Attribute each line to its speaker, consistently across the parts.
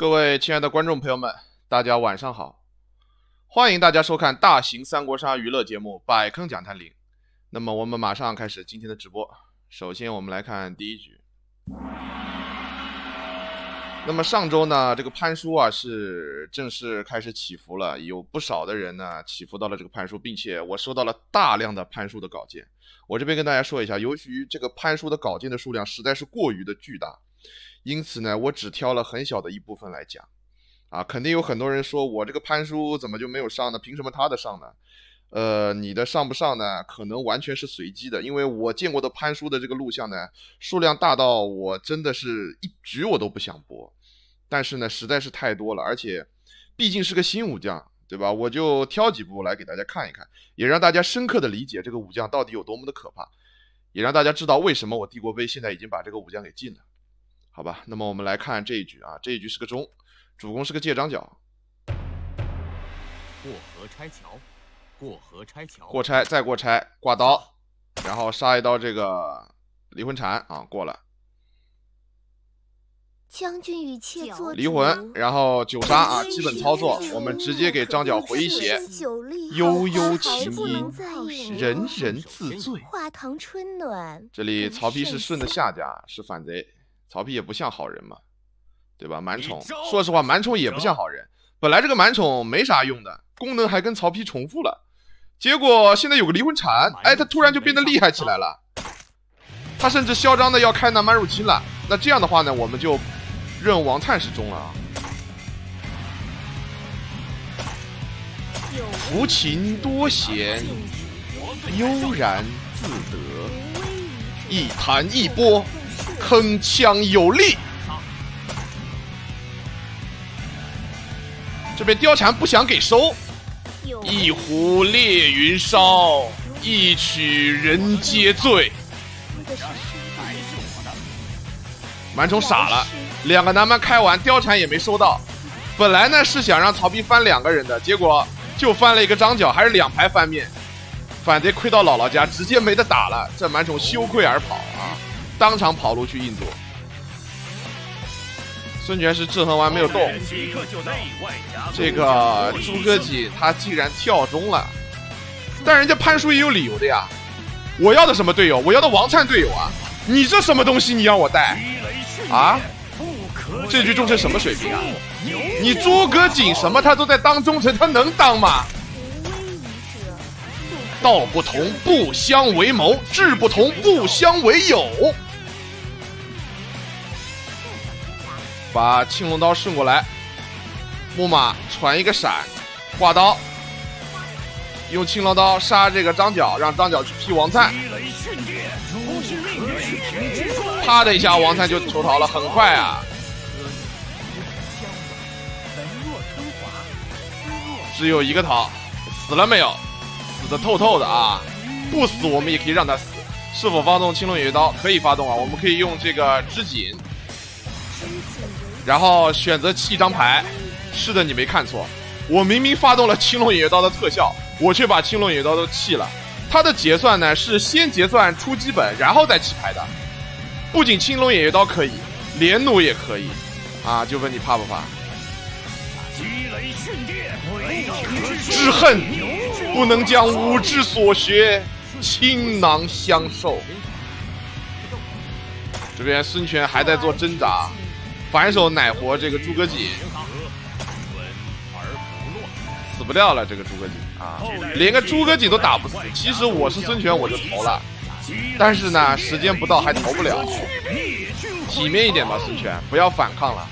Speaker 1: 各位亲爱的观众朋友们，大家晚上好！欢迎大家收看大型三国杀娱乐节目《百坑讲坛零》。那么我们马上开始今天的直播。首先我们来看第一局。那么上周呢，这个潘叔啊是正式开始起伏了，有不少的人呢起伏到了这个潘叔，并且我收到了大量的潘叔的稿件。我这边跟大家说一下，由于这个潘叔的稿件的数量实在是过于的巨大。因此呢，我只挑了很小的一部分来讲，啊，肯定有很多人说我这个潘叔怎么就没有上呢？凭什么他的上呢？呃，你的上不上呢？可能完全是随机的，因为我见过的潘叔的这个录像呢，数量大到我真的是一局我都不想播，但是呢，实在是太多了，而且毕竟是个新武将，对吧？我就挑几部来给大家看一看，也让大家深刻的理解这个武将到底有多么的可怕，也让大家知道为什么我帝国杯现在已经把这个武将给禁了。好吧，那么我们来看这一局啊，这一局是个中，主攻是个借张角，
Speaker 2: 过河拆桥，过河拆桥，
Speaker 1: 过拆再过拆，挂刀，然后杀一刀这个离魂蝉啊，过了。
Speaker 3: 将军与妾做
Speaker 1: 离魂，然后九杀啊，基本操作，我们直接给张角回血，悠悠琴音，人人自醉。
Speaker 3: 画堂春暖，
Speaker 1: 这里曹丕是顺的下家，是反贼。曹丕也不像好人嘛，对吧？满宠，说实话，满宠也不像好人。本来这个满宠没啥用的，功能还跟曹丕重复了，结果现在有个离魂蝉，哎，他突然就变得厉害起来了。他甚至嚣张的要开南蛮入侵了。那这样的话呢，我们就任王粲是中了啊。抚琴多弦，悠然自得，一弹一拨。铿锵有力，这边貂蝉不想给收，一壶烈云烧，一曲人皆醉。满宠傻了，两个南蛮开完，貂蝉也没收到。本来呢是想让曹丕翻两个人的，结果就翻了一个张角，还是两排翻面。反贼亏到姥姥家，直接没得打了。这满宠羞愧而跑啊！当场跑路去印度。孙权是制衡完没有动，这个诸葛瑾他竟然跳中了，但人家潘叔也有理由的呀。我要的什么队友？我要的王粲队友啊！你这什么东西？你让我带啊？这局忠臣什么水平啊？你诸葛瑾什么他都在当忠臣，他能当吗？道不同不相为谋，志不同不相为友。把青龙刀顺过来，木马传一个闪，挂刀，用青龙刀杀这个张角，让张角去劈王粲。啪的一下，王粲就投逃了，很快啊！只有一个逃，死了没有？死的透透的啊！不死，我们也可以让他死。是否发动青龙偃月刀？可以发动啊！我们可以用这个织锦。然后选择弃一张牌，是的，你没看错，我明明发动了青龙偃月刀的特效，我却把青龙偃月刀都弃了。它的结算呢是先结算出基本，然后再弃牌的。不仅青龙偃月刀可以，连弩也可以，啊，就问你怕不怕？只恨不能将吾之所学倾囊相授。这边孙权还在做挣扎。反手奶活这个诸葛瑾，死不掉了。这个诸葛瑾啊，连个诸葛瑾都打不死。其实我是孙权，我就投了，但是呢，时间不到还投不了。体面一点吧，孙权，不要反抗了。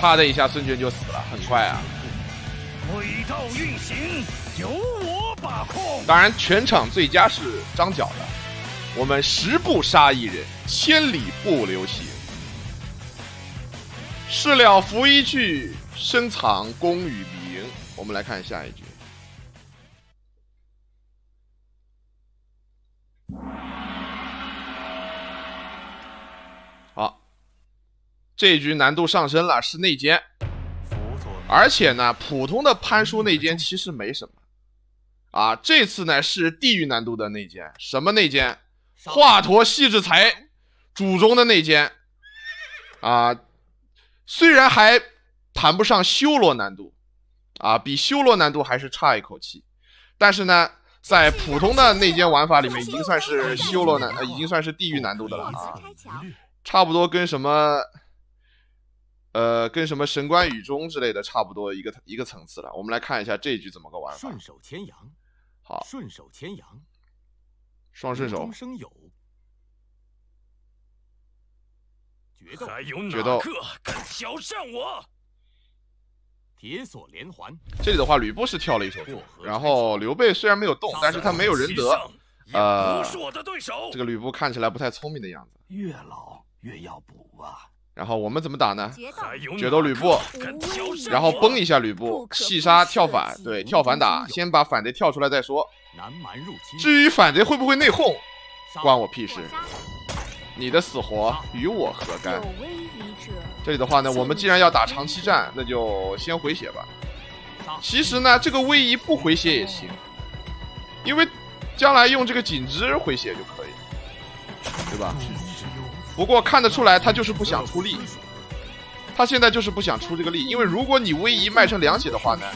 Speaker 1: 啪的一下，孙权就死了，很快啊。轨道运行由我把控当然，全场最佳是张角的。我们十步杀一人，千里不留行。事了拂衣去，深藏功与名。我们来看下一局。好，这局难度上升了，是内奸。而且呢，普通的潘叔内奸其实没什么。啊，这次呢是地狱难度的内奸，什么内奸？华佗戏之才，主中的内奸啊，虽然还谈不上修罗难度啊，比修罗难度还是差一口气，但是呢，在普通的内奸玩法里面，已经算是修罗难，呃，已经算是地狱难度的了啊，差不多跟什么。呃，跟什么神官雨中之类的差不多一个一个层次了。我们来看一下这一局怎么个玩法。
Speaker 2: 顺手牵羊，
Speaker 1: 好，
Speaker 2: 顺手牵羊，
Speaker 1: 双顺手
Speaker 2: 生有，决斗，
Speaker 4: 还有
Speaker 1: 决斗
Speaker 4: 哪个敢挑战我？
Speaker 2: 铁索连环，
Speaker 1: 这里的话，吕布是跳了一手然后刘备虽然没有动，但是他没有仁德，呃
Speaker 4: 不是我的对手。
Speaker 1: 这个吕布看起来不太聪明的样子。
Speaker 5: 越老越要补啊！
Speaker 1: 然后我们怎么打呢？
Speaker 3: 决斗
Speaker 1: 吕布然后崩一下吕布细杀跳反，对，跳反打，先把反贼跳出来再说。
Speaker 2: 南蛮入侵，
Speaker 1: 至于反贼会不会内讧，关我屁事。你的死活与我何干？这里的话呢，我们既然要打长期战，那就先回血吧。其实呢，这个位移不回血也行，因为将来用这个锦织回血就可以，对吧？不过看得出来，他就是不想出力，他现在就是不想出这个力，因为如果你位移卖成两血的话呢，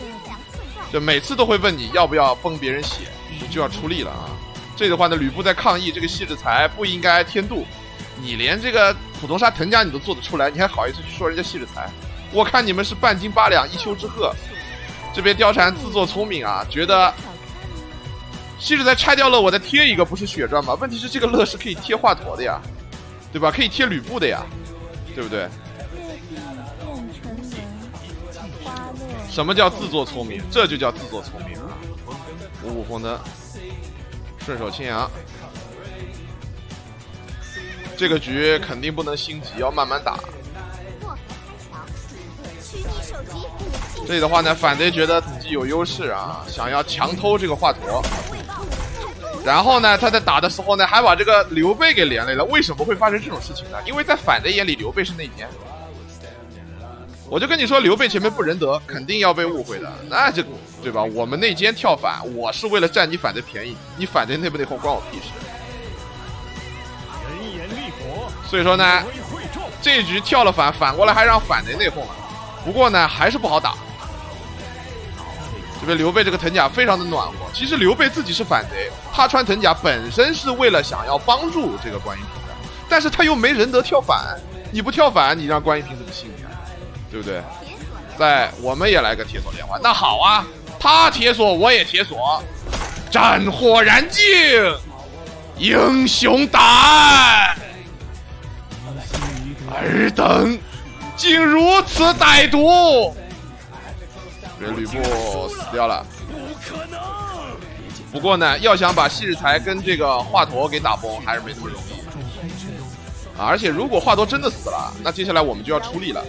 Speaker 1: 就每次都会问你要不要崩别人血，你就要出力了啊。这里的话呢，吕布在抗议这个细致才不应该添堵，你连这个普通杀藤家你都做得出来，你还好意思去说人家细致才？我看你们是半斤八两，一丘之貉。这边貂蝉自作聪明啊，觉得戏志才拆掉了，我再贴一个不是血赚吗？问题是这个乐是可以贴华佗的呀，对吧？可以贴吕布的呀，对不对？什么叫自作聪明？这就叫自作聪明啊！五五风灯，顺手牵羊。这个局肯定不能心急，要慢慢打。这里的话呢，反贼觉得自己有优势啊，想要强偷这个华佗。然后呢，他在打的时候呢，还把这个刘备给连累了。为什么会发生这种事情呢？因为在反贼眼里，刘备是内奸。我就跟你说，刘备前面不仁德，肯定要被误会的。那就对吧？我们内奸跳反，我是为了占你反的便宜，你反的内不内讧关我屁事。
Speaker 4: 人言立火，
Speaker 1: 所以说呢，这一局跳了反，反过来还让反贼内讧了。不过呢，还是不好打。这边刘备这个藤甲非常的暖和。其实刘备自己是反贼，他穿藤甲本身是为了想要帮助这个关云平的，但是他又没仁德跳反，你不跳反，你让关云平怎么信你？对不对？在我们也来个铁索连环，那好啊，他铁索我也铁索，战火燃尽，英雄胆，尔等竟如此歹毒！人吕布死掉了。
Speaker 4: 不可能！
Speaker 1: 不过呢，要想把细日才跟这个华佗给打崩，还是没那么容易。啊，而且如果华佗真的死了，那接下来我们就要出力了。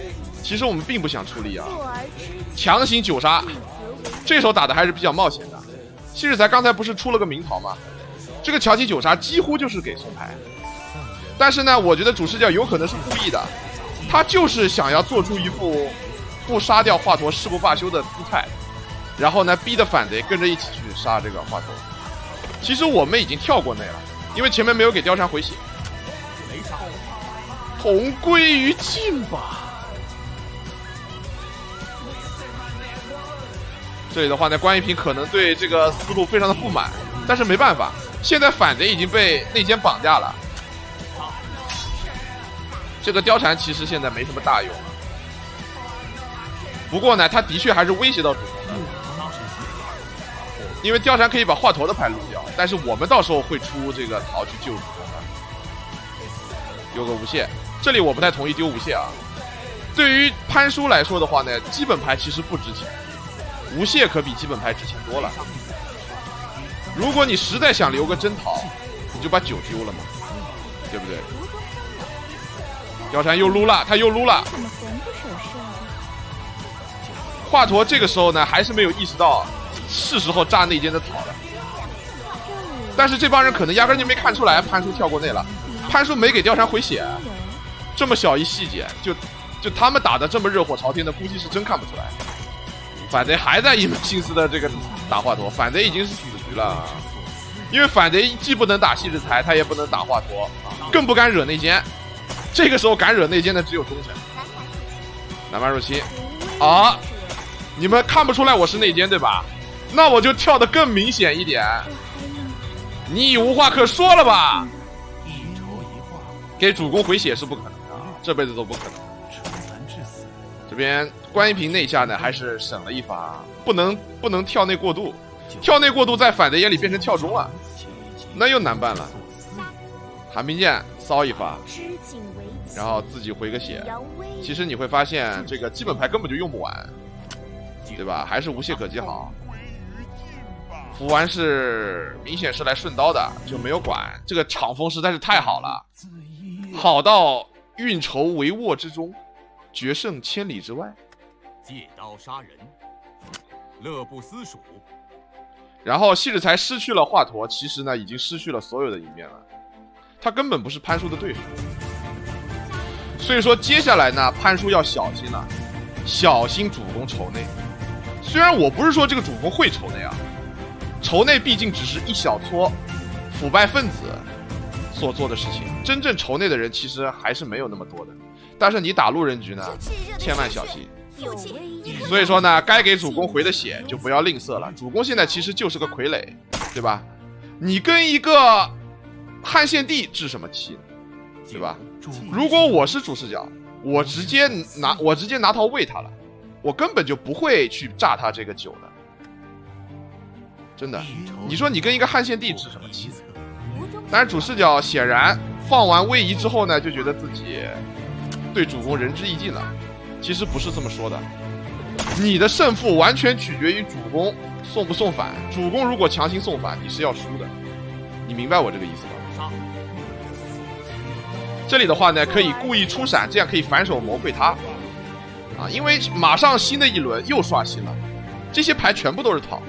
Speaker 1: 其实我们并不想出力啊，强行九杀，这手打的还是比较冒险的。昔日才刚才不是出了个明桃吗？这个乔起九杀几乎就是给送牌。但是呢，我觉得主视角有可能是故意的，他就是想要做出一副不杀掉华佗誓不罢休的姿态，然后呢，逼的反贼跟着一起去杀这个华佗。其实我们已经跳过那了，因为前面没有给貂蝉回血。同归于尽吧。这里的话呢，关于平可能对这个思路非常的不满，但是没办法，现在反贼已经被内奸绑架了。这个貂蝉其实现在没什么大用，不过呢，他的确还是威胁到主公的，因为貂蝉可以把华佗的牌撸掉，但是我们到时候会出这个桃去救主公的。有个无懈，这里我不太同意丢无懈啊。对于潘叔来说的话呢，基本牌其实不值钱，无懈可比基本牌值钱多了。如果你实在想留个真桃，你就把酒丢了嘛，对不对？貂蝉又撸了，他又撸了。华佗这个时候呢，还是没有意识到是时候炸内奸的草了。但是这帮人可能压根就没看出来潘叔跳过内了，潘叔没给貂蝉回血。这么小一细节，就就他们打的这么热火朝天的，估计是真看不出来。反贼还在一门心思的这个打华佗，反贼已经是死局了。因为反贼既不能打细致才，他也不能打华佗，更不敢惹内奸。这个时候敢惹内奸的只有忠臣。南蛮入侵，啊你们看不出来我是内奸对吧？那我就跳的更明显一点。你已无话可说了吧？
Speaker 5: 一筹一画，
Speaker 1: 给主公回血是不可能的，这辈子都不可能。这边关一平内下呢，还是省了一发，不能不能跳内过渡，跳内过渡在反贼眼里变成跳中了，那又难办了。寒冰剑骚一发，然后自己回个血。其实你会发现，这个基本牌根本就用不完，对吧？还是无懈可击好。符丸是明显是来顺刀的，就没有管。这个场风实在是太好了，好到运筹帷幄之中，决胜千里之外。
Speaker 2: 借刀杀人，乐不思蜀。
Speaker 1: 然后细致才失去了华佗，其实呢已经失去了所有的一面了，他根本不是潘叔的对手。所以说接下来呢，潘叔要小心了，小心主公仇内。虽然我不是说这个主公会仇内啊，仇内毕竟只是一小撮腐败分子所做的事情，真正仇内的人其实还是没有那么多的。但是你打路人局呢，千万小心。
Speaker 3: 有威
Speaker 1: 所以说呢，该给主公回的血就不要吝啬了。主公现在其实就是个傀儡，对吧？你跟一个汉献帝置什么气呢？对吧？如果我是主视角，我直接拿我直接拿刀喂他了，我根本就不会去炸他这个酒的。真的，你说你跟一个汉献帝置什么气？但是主视角显然放完位移之后呢，就觉得自己对主公仁至义尽了。其实不是这么说的，你的胜负完全取决于主公送不送反。主公如果强行送反，你是要输的。你明白我这个意思吧？
Speaker 2: 杀！
Speaker 1: 这里的话呢，可以故意出闪，这样可以反手磨溃他。啊，因为马上新的一轮又刷新了，这些牌全部都是套，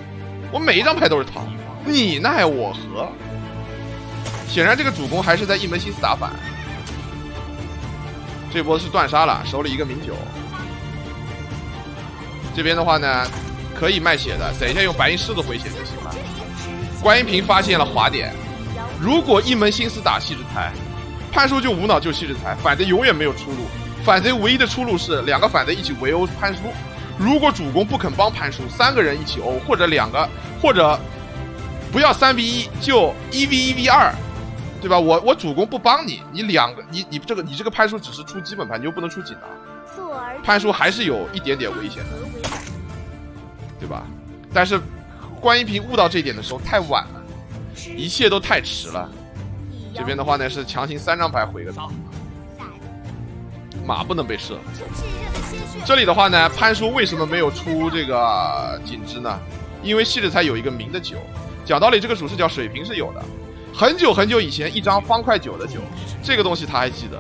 Speaker 1: 我每一张牌都是套，你奈我何？显然这个主公还是在一门心思打反。这波是断杀了，手里一个名酒。这边的话呢，可以卖血的，等一下用白银狮子回血就行了。观音屏发现了滑点，如果一门心思打细致才，潘叔就无脑救细致才，反贼永远没有出路。反贼唯一的出路是两个反贼一起围殴潘叔。如果主公不肯帮潘叔，三个人一起殴，或者两个，或者不要三 v 一，就一 v 一 v 二，对吧？我我主公不帮你，你两个，你你这个你这个潘叔只是出基本盘，你又不能出锦囊，潘叔还是有一点点危险的，对吧？但是观音平悟到这一点的时候太晚了，一切都太迟了。这边的话呢是强行三张牌回个刀，马不能被射。
Speaker 3: 这
Speaker 1: 里的话呢，潘叔为什么没有出这个锦之呢？因为戏里才有一个明的酒。讲道理，这个主视角水平是有的，很久很久以前一张方块酒的酒，这个东西他还记得。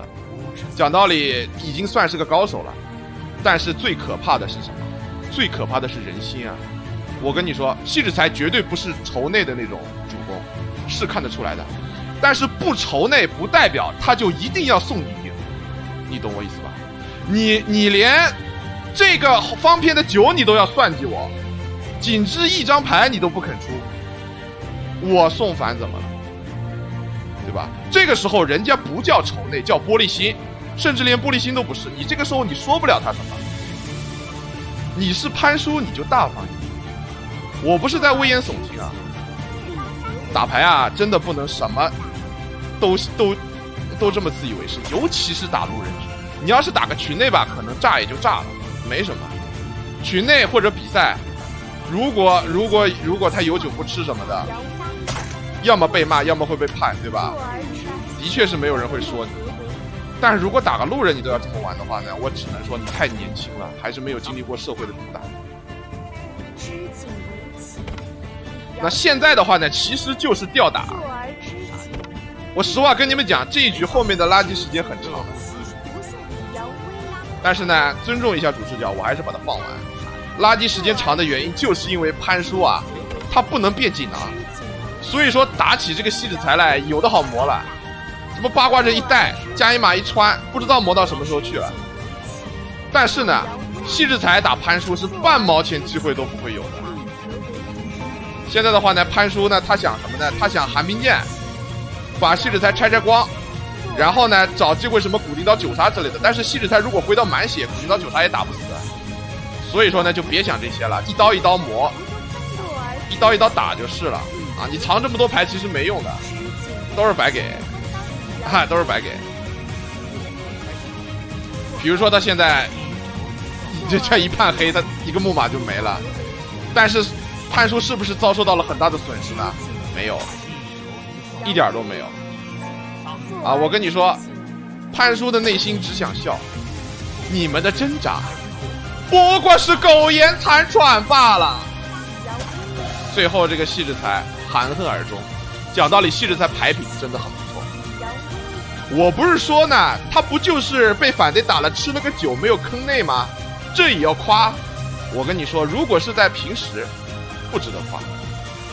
Speaker 1: 讲道理，已经算是个高手了。但是最可怕的是什么？最可怕的是人心啊！我跟你说，细致才绝对不是仇内的那种主公，是看得出来的。但是不仇内不代表他就一定要送你一个，你懂我意思吧？你你连这个方片的酒你都要算计我，仅只一张牌你都不肯出，我送反怎么了？对吧？这个时候人家不叫仇内，叫玻璃心，甚至连玻璃心都不是。你这个时候你说不了他什么。你是潘叔，你就大方一点。我不是在危言耸听啊，打牌啊，真的不能什么都都都这么自以为是，尤其是打路人局。你要是打个群内吧，可能炸也就炸了，没什么。群内或者比赛，如果如果如果他有酒不吃什么的，要么被骂，要么会被判，对吧？的确是没有人会说你。但是如果打个路人你都要这么玩的话呢，我只能说你太年轻了，还是没有经历过社会的毒打。那现在的话呢，其实就是吊打。我实话跟你们讲，这一局后面的垃圾时间很长，但是呢，尊重一下主视角，我还是把它放完。垃圾时间长的原因，就是因为潘叔啊，他不能变锦囊，所以说打起这个细致才来，有的好磨了。什么八卦阵一带，加一马一穿，不知道磨到什么时候去了。但是呢，细致才打潘叔是半毛钱机会都不会有的。现在的话呢，潘叔呢，他想什么呢？他想寒冰剑，把细致才拆拆光，然后呢，找机会什么古灵刀九杀之类的。但是细致才如果回到满血，古灵刀九杀也打不死。所以说呢，就别想这些了，一刀一刀磨，一刀一刀打就是了啊！你藏这么多牌其实没用的，都是白给，哈、都是白给。比如说他现在，这这一判黑，他一个木马就没了。但是潘叔是不是遭受到了很大的损失呢？没有，一点都没有。啊，我跟你说，潘叔的内心只想笑，你们的挣扎不过是苟延残喘罢了。最后这个细致才含恨而终。讲道理，细致才牌品真的很不错。我不是说呢，他不就是被反贼打了，吃了个酒没有坑内吗？这也要夸。我跟你说，如果是在平时，不值得夸。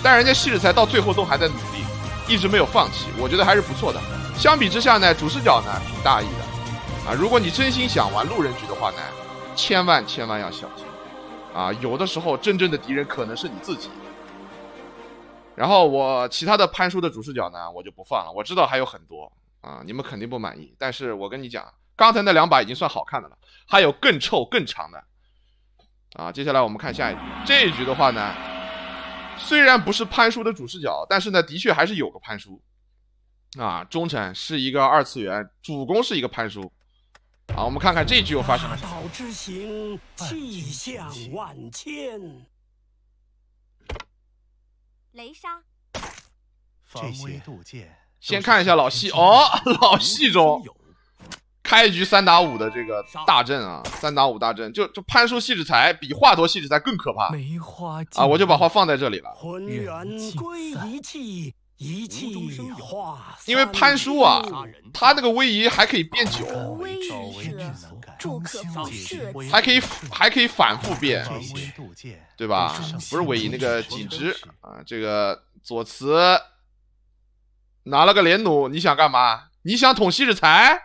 Speaker 1: 但人家细致才到最后都还在努力，一直没有放弃，我觉得还是不错的。相比之下呢，主视角呢挺大意的，啊，如果你真心想玩路人局的话呢，千万千万要小心，啊，有的时候真正的敌人可能是你自己。然后我其他的潘叔的主视角呢，我就不放了，我知道还有很多啊，你们肯定不满意，但是我跟你讲，刚才那两把已经算好看的了，还有更臭更长的。啊，接下来我们看下一局。这一局的话呢，虽然不是潘叔的主视角，但是呢，的确还是有个潘叔。啊，忠臣是一个二次元，主公是一个潘叔。好，我们看看这局又发生了什么。
Speaker 4: 道之行，气象万千。
Speaker 3: 雷杀，
Speaker 5: 防微杜渐。
Speaker 1: 先看一下老戏哦，老戏中开局三打五的这个大阵啊，三打五大阵，就就潘叔戏志才比华佗戏志才更可怕啊！我就把话放在这里了。
Speaker 4: 浑圆归一气，一气化。
Speaker 1: 因为潘叔啊，他那个位移还可以变久，
Speaker 3: 威
Speaker 5: 稍微
Speaker 3: 者
Speaker 5: 智能感，
Speaker 3: 不可复设
Speaker 1: 还可以还可以反复变，对吧？不是位移那个景之啊，这个左慈拿了个连弩，你想干嘛？你想捅西致才？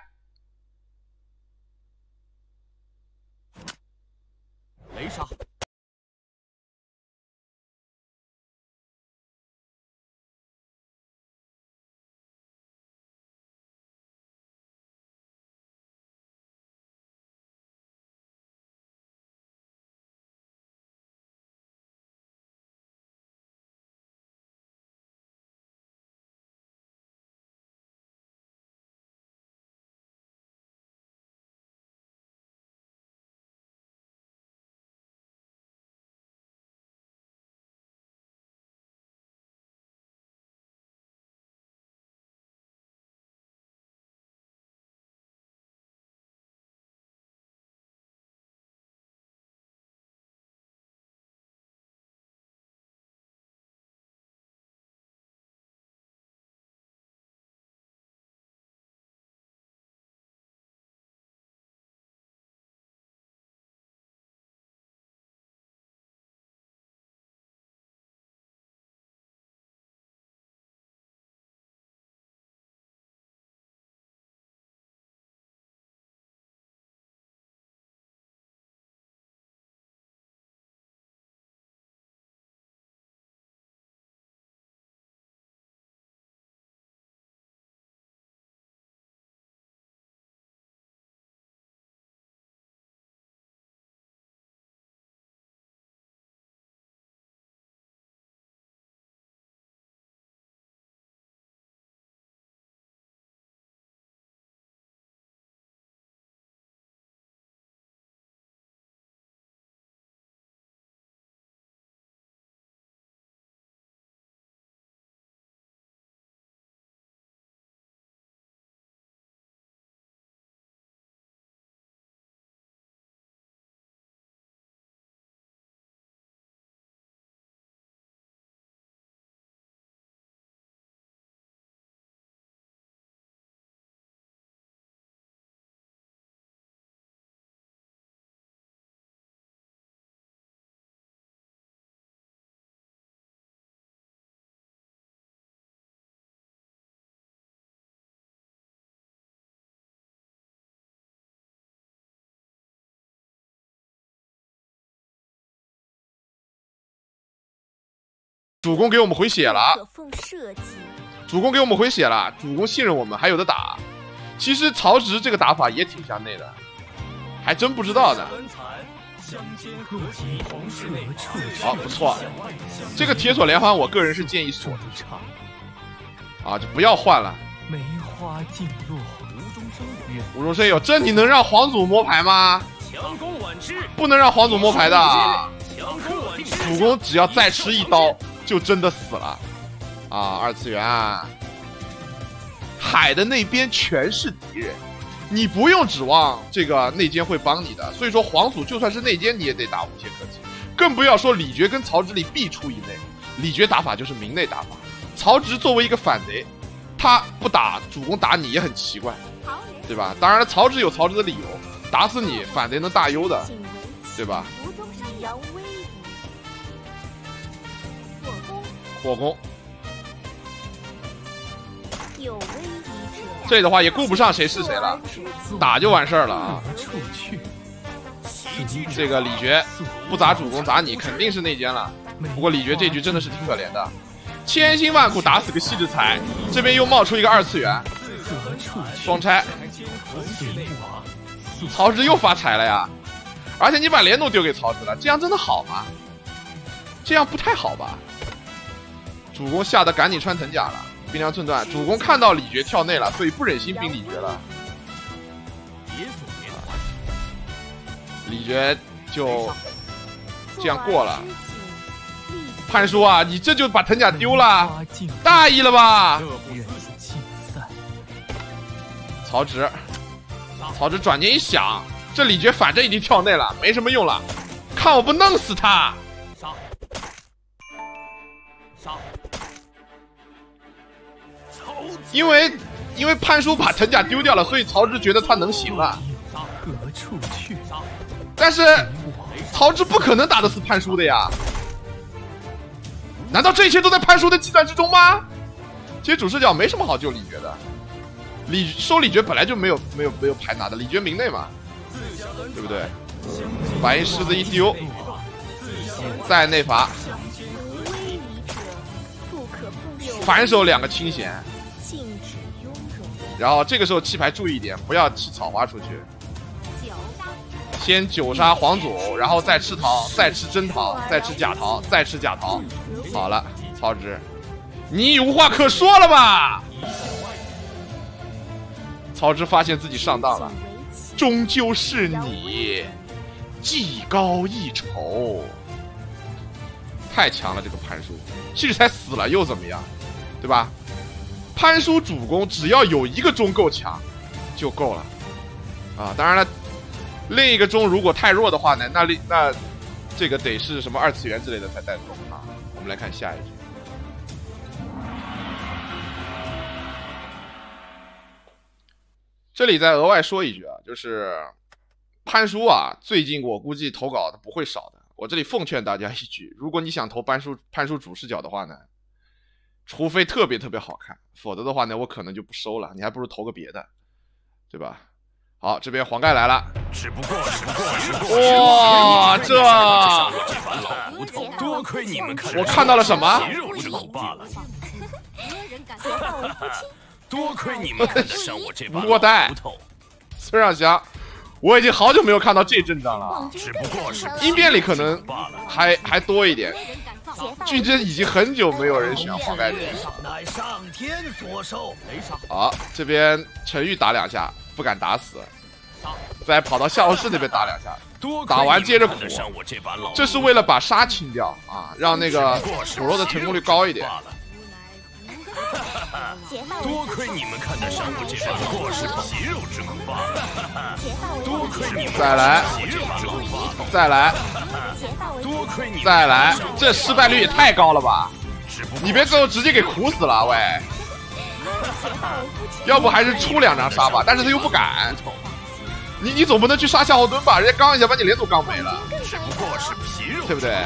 Speaker 1: 主公给我们回血了。主公给我们回血了，主公信任我们，还有的打。其实曹植这个打法也挺向内的，还真不知道呢。好，不错，这个铁索连环，我个人是建议锁住啊，就不要换了。
Speaker 4: 梅花尽落，
Speaker 1: 无中生有，这你能让皇祖摸牌吗？
Speaker 2: 强攻晚之，
Speaker 1: 不能让皇祖摸牌的。
Speaker 2: 强攻晚之，
Speaker 1: 主公只要再吃一刀，就真的死了。啊，二次元，海的那边全是敌人，你不用指望这个内奸会帮你的。所以说，皇祖就算是内奸，你也得打无懈可击。更不要说李傕跟曹植里必出一内，李傕打法就是明内打法，曹植作为一个反贼，他不打主公打你也很奇怪，对吧？当然了，曹植有曹植的理由，打死你反贼能大优的，对吧？
Speaker 3: 火攻有威仪者，
Speaker 1: 这的话也顾不上谁是谁了，打就完事儿了啊。这个李觉不砸主公砸你，肯定是内奸了。不过李觉这局真的是挺可怜的，千辛万苦打死个细致才，这边又冒出一个二次元？双拆，曹植又发财了呀！而且你把连弩丢给曹植了，这样真的好吗？这样不太好吧？主公吓得赶紧穿藤甲了，兵粮寸断。主公看到李傕跳内了，所以不忍心兵李傕了。李傕就这样过了。潘叔啊，你这就把藤甲丢了，大意了吧？曹植，曹植转念一想，这李傕反正已经跳内了，没什么用了，看我不弄死他！因为因为潘叔把藤甲丢掉了，所以曹植觉得他能行了。
Speaker 4: 何处去？
Speaker 1: 但是曹植不可能打得死潘叔的呀！难道这一切都在潘叔的计算之中吗？其实主视角没什么好救李傕的，李收李傕本来就没有没有没有牌拿的，李傕明内嘛，对不对？白银狮子一丢，再内罚，反手两个清闲。然后这个时候弃牌注意一点，不要弃草花出去，先九杀皇祖，然后再吃桃，再吃真桃，再吃假桃，再吃假桃。好了，曹植，你无话可说了吧？曹植发现自己上当了，终究是你，技高一筹，太强了！这个潘叔，其实才死了又怎么样，对吧？潘叔主攻只要有一个钟够强，就够了啊！当然了，另一个钟如果太弱的话呢，那那这个得是什么二次元之类的才带动啊。我们来看下一局。这里再额外说一句啊，就是潘叔啊，最近我估计投稿的不会少的。我这里奉劝大家一句，如果你想投潘叔潘叔主视角的话呢，除非特别特别好看，否则的话呢，我可能就不收了。你还不如投个别的，对吧？好，这边黄盖来了，
Speaker 2: 只不过，只不过，只不过，
Speaker 1: 哇，这
Speaker 2: 老骨头，多亏你们看，
Speaker 1: 我看到了什么
Speaker 2: 皮肉之苦罢了。多亏你们看得上我这把
Speaker 1: 不过带
Speaker 2: 老骨头，
Speaker 1: 孙尚香，我已经好久没有看到这阵仗了啊，
Speaker 2: 只不过是
Speaker 1: 应变里可能。还还多一点。
Speaker 3: 没人敢造。结道
Speaker 1: 俊真已经很久没有人选黄盖人。
Speaker 4: 乃上天所
Speaker 1: 好，这边陈玉打两下，不敢打死，再跑到夏侯氏那边打两下，打完接着苦
Speaker 2: 这
Speaker 1: 是为了把杀清掉啊，让那个土肉的成功率高一点。
Speaker 2: 多亏你们看得上我这把，不过是皮肉之苦罢了。
Speaker 3: 结道为
Speaker 2: 多亏你们
Speaker 1: 再来。再来，
Speaker 2: 多亏你
Speaker 1: 再来，这失败率也太高了吧！你别最后直接给苦死了，喂！要不还是出两张杀吧，但是他又不敢。你你总不能去杀夏侯惇吧？人家刚一下把你连弩刚没了，
Speaker 2: 只不过是皮肉，
Speaker 1: 对不对？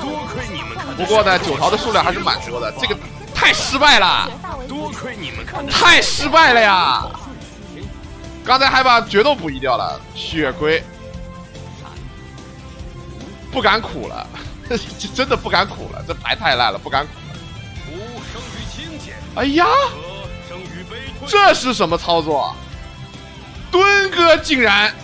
Speaker 2: 多亏你们看得上
Speaker 1: 不过呢，九桃的数量还是蛮多的，这个太失败了，
Speaker 2: 多亏你们看
Speaker 1: 太失败了呀！刚才还把决斗补一掉了，血亏，不敢苦了。这 真的不敢苦了，这牌太烂了，不敢苦。
Speaker 2: 了生于清简，
Speaker 1: 哎呀。这是什么操作？敦哥竟然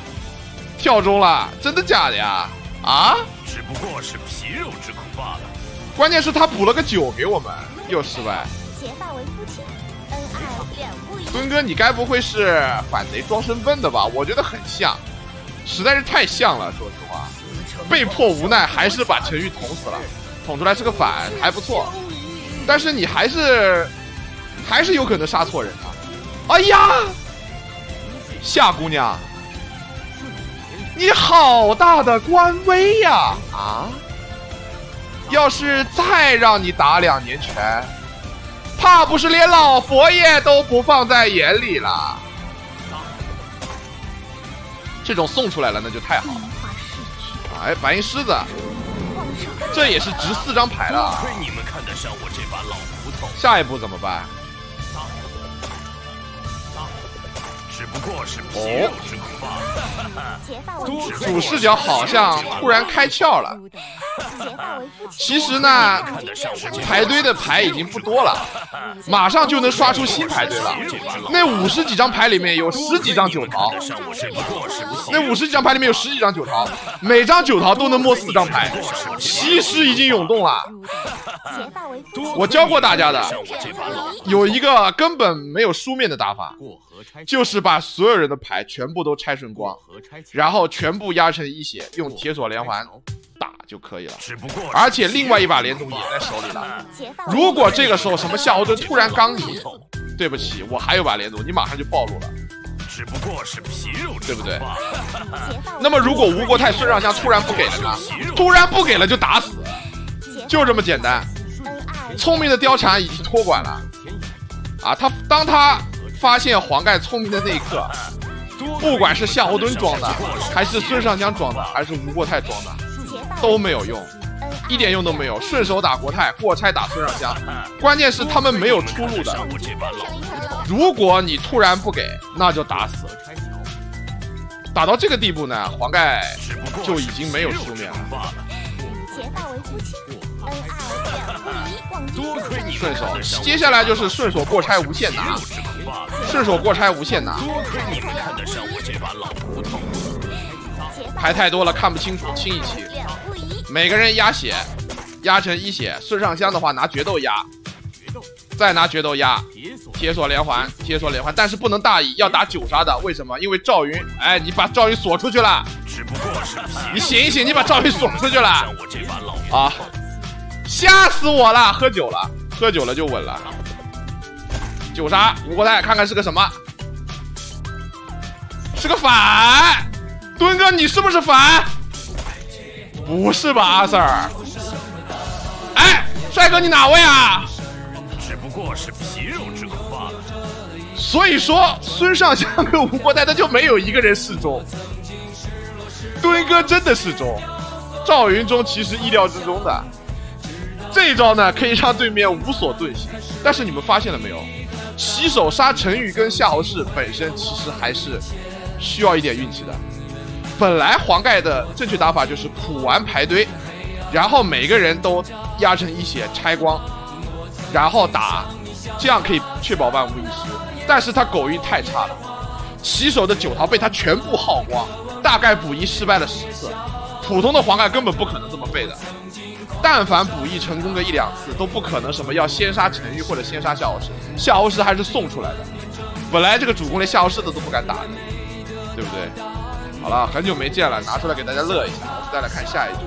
Speaker 1: 跳中了，真的假的呀？啊！
Speaker 2: 只不过是皮肉之苦罢了。
Speaker 1: 关键是他补了个九给我们，又失败。
Speaker 3: 结发为夫妻，恩爱两不疑。
Speaker 1: 敦哥，你该不会是反贼装身份的吧？我觉得很像，实在是太像了。说实话，被迫无奈还是把陈玉捅死了，捅出来是个反，还不错。但是你还是还是有可能杀错人啊！哎呀，夏姑娘，你好大的官威呀！啊，要是再让你打两年拳，怕不是连老佛爷都不放在眼里了。这种送出来了，那就太好了。哎，白银狮子，这也是值四张牌了。
Speaker 2: 亏你们看得上我这把老骨头，
Speaker 1: 下一步怎么办？
Speaker 2: 只不过是皮肉之苦罢了。
Speaker 3: 结发为夫妻，
Speaker 1: 主视角好像突然开窍了。其实呢，排队的牌已经不多了，马上就能刷出新排队了。那五十几张牌里面有十几张九桃，那五十几张牌里面有十几张九桃，每张九桃都能摸四张牌，其实已经涌动了。我教过大家的，有一个根本没有书面的打法，就是把所有人的牌全部都拆顺光，然后全部压成一血，用铁锁连环打就可以了。
Speaker 2: 只不过
Speaker 1: 而且另外一把连弩也在手里了。如果这个时候什么夏侯惇突然刚你，对不起，我还有把连弩，你马上就暴露了，
Speaker 2: 只不过是皮肉之
Speaker 1: 对不对那么如果吴国太孙尚香突然不给了呢？突然不给了就打死，就这么简单。聪明的貂蝉已经托管了，啊，他当他发现黄盖聪明的那一刻，不管是夏侯惇装的，还是孙尚香装的，还是吴国泰装的，都没有用，一点用都没有。顺手打国泰，过拆打孙尚香，关键是他们没有出路的。如果你突然不给，那就打死。打到这个地步呢，黄盖就已经没有书面了。
Speaker 2: 多亏你
Speaker 1: 顺手接下来就是顺手过拆无限拿。顺手过拆无限拿，
Speaker 2: 多亏你们看得上我这把老骨头，
Speaker 1: 牌太多了看不清楚，清一清。每个人压血，压成一血。孙尚香的话拿决斗压，再拿决斗压，
Speaker 5: 铁锁
Speaker 1: 连环，铁锁连环，但是不能大意，要打九杀的。为什么？因为赵云，哎，你把赵云锁出去了，
Speaker 2: 只不过是皮
Speaker 1: 你醒一醒，你把赵云锁出去了啊！吓死我了！喝酒了，喝酒了就稳了。九杀吴国泰，看看是个什么？是个反。敦哥，你是不是反？不是吧，阿 Sir？哎，帅哥，你哪位啊？
Speaker 2: 只不过是皮肉之苦罢了。
Speaker 1: 所以说，孙尚香跟吴国泰他就没有一个人适中。敦哥真的适中，赵云中其实意料之中的。这一招呢，可以让对面无所遁形。但是你们发现了没有？起手杀陈宇跟夏侯氏本身其实还是需要一点运气的。本来黄盖的正确打法就是苦完排堆，然后每个人都压成一血拆光，然后打，这样可以确保万无一失。但是他狗运太差了，起手的九桃被他全部耗光，大概补一失败了十次，普通的黄盖根本不可能这么背的。但凡补一成功个一两次，都不可能什么要先杀陈玉或者先杀夏侯氏，夏侯氏还是送出来的。本来这个主公连夏侯氏的都不敢打，对不对？好了，很久没见了，拿出来给大家乐一下。我们再来看下一局。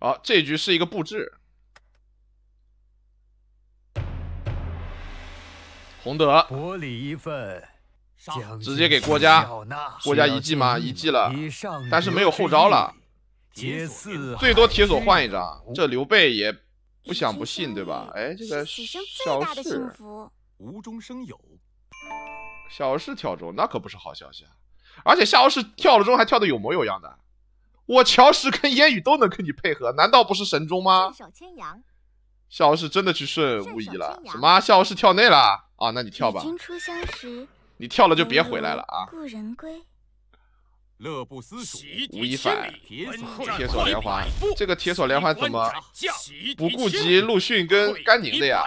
Speaker 1: 好，这局是一个布置。洪德。
Speaker 4: 薄礼一份，
Speaker 1: 直接给郭嘉郭嘉一记吗？一记了，但是没有后招了，最多铁索换一张。这刘备也不想不信，对吧？哎，这个小事，
Speaker 5: 无中生有，
Speaker 1: 小事跳中，那可不是好消息啊！而且夏侯氏跳了中还跳的有模有样的，我乔石跟烟雨都能跟你配合，难道不是神中吗？夏侯氏真的去顺无疑了。什么？夏侯氏跳内了啊？那你跳吧，
Speaker 3: 君初相识，
Speaker 1: 你跳了就别回来了啊！
Speaker 3: 故人归。
Speaker 5: 乐不思蜀，
Speaker 1: 吴亦凡
Speaker 5: 铁索
Speaker 1: 连环，这个铁索连环怎么不顾及
Speaker 2: 及
Speaker 1: 陆逊跟甘宁的呀？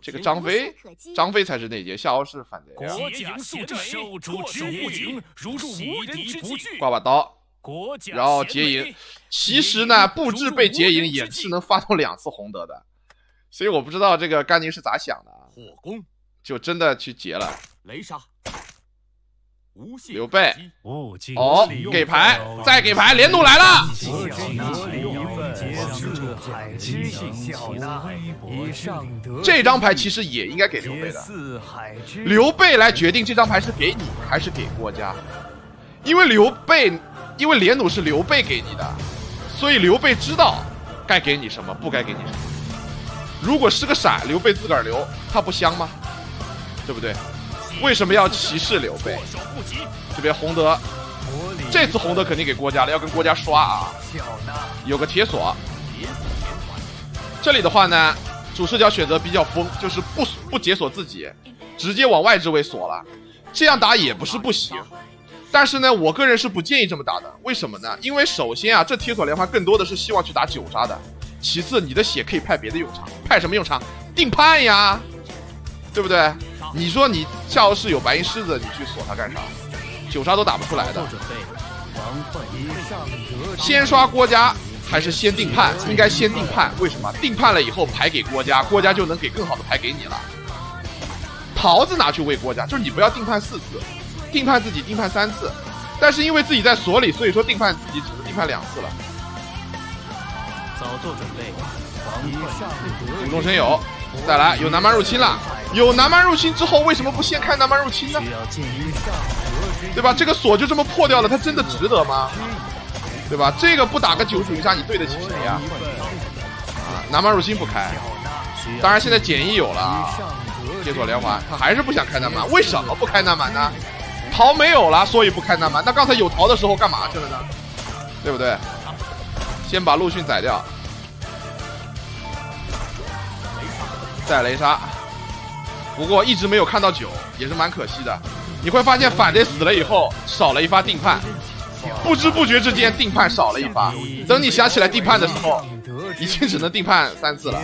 Speaker 1: 这个张飞张飞才是内奸，夏侯氏反贼啊！挂把刀，然后
Speaker 4: 贤
Speaker 1: 结营。其实呢，布置被劫营也是能发动两次洪德的，所以我不知道这个甘宁是咋想的啊，
Speaker 5: 火攻
Speaker 1: 就真的去劫了。
Speaker 5: 雷杀，无懈
Speaker 1: 刘备哦，给牌，再给牌，连弩来了。这张牌其实也应该给刘备的。刘备来决定这张牌是给你还是给郭嘉，因为刘备，因为连弩是刘备给你的，所以刘备知道该给你什么，不该给你什么。如果是个闪，刘备自个儿留，他不香吗？对不对？为什么要歧视刘备？这边洪德，这次洪德肯定给郭嘉了，要跟郭嘉刷啊。有个铁索，这里的话呢，主视角选择比较疯，就是不不解锁自己，直接往外置位锁了，这样打也不是不行。但是呢，我个人是不建议这么打的。为什么呢？因为首先啊，这铁索连环更多的是希望去打九杀的。其次，你的血可以派别的用场，派什么用场？定判呀，对不对？你说你夏侯氏有白银狮子，你去锁他干啥？九杀都打不出来的。先刷郭嘉还是先定判？应该先定判。为什么？定判了以后牌给郭嘉，郭嘉就能给更好的牌给你了。桃子拿去喂郭嘉，就是你不要定判四次，定判自己定判三次，但是因为自己在锁里，所以说定判自己只能定判两次了。
Speaker 4: 早做准备，
Speaker 1: 主动神有，再来有南蛮入侵了，有南蛮入侵之后，为什么不先开南蛮入侵呢？对吧？这个锁就这么破掉了，它真的值得吗？对吧？这个不打个九属一杀，你对得起谁呀？啊，南蛮入侵不开，当然现在简易有了，解锁连环，他还是不想开南蛮，为什么不开南蛮呢？桃没有了，所以不开南蛮。那刚才有桃的时候干嘛去了呢？对不对？先把陆逊宰掉，再雷杀。不过一直没有看到九，也是蛮可惜的。你会发现反贼死了以后少了一发定判，不知不觉之间定判少了一发。等你想起来定判的时候，已经只能定判三次了。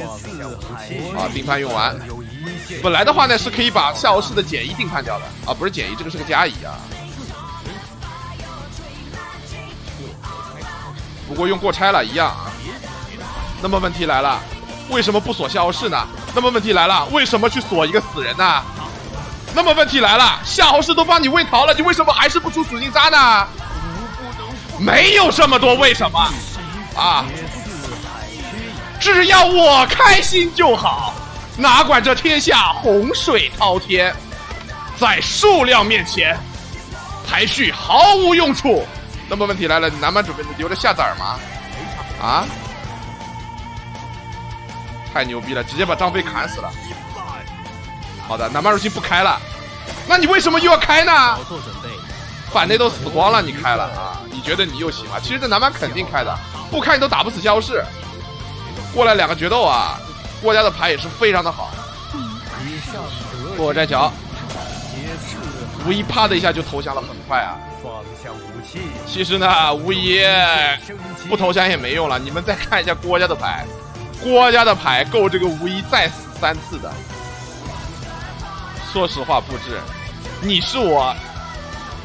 Speaker 1: 啊，定判用完。本来的话呢是可以把夏侯氏的减一定判掉的啊，不是减一，这个是个加一啊。不过用过拆了一样啊。那么问题来了，为什么不锁夏侯氏呢？那么问题来了，为什么去锁一个死人呢？那么问题来了，夏侯氏都帮你喂桃了，你为什么还是不出属性渣呢？没有这么多为什么啊！只要我开心就好，哪管这天下洪水滔天，在数量面前，排序毫无用处。那么问题来了，你南蛮准备留着下崽吗？啊？太牛逼了，直接把张飞砍死了。好的，南蛮入侵不开了，那你为什么又要开呢？
Speaker 4: 早做准备，
Speaker 1: 反内都死光了，你开了啊？你觉得你又行啊？其实这南蛮肯定开的，不开你都打不死萧氏。过来两个决斗啊，郭嘉的牌也是非常的好。过河摘桥，无一啪的一下就投降了，很快啊。其实呢，无疑不投降也没用了。你们再看一下郭嘉的牌，郭嘉的牌够这个无疑再死三次的。说实话，布置，你是我，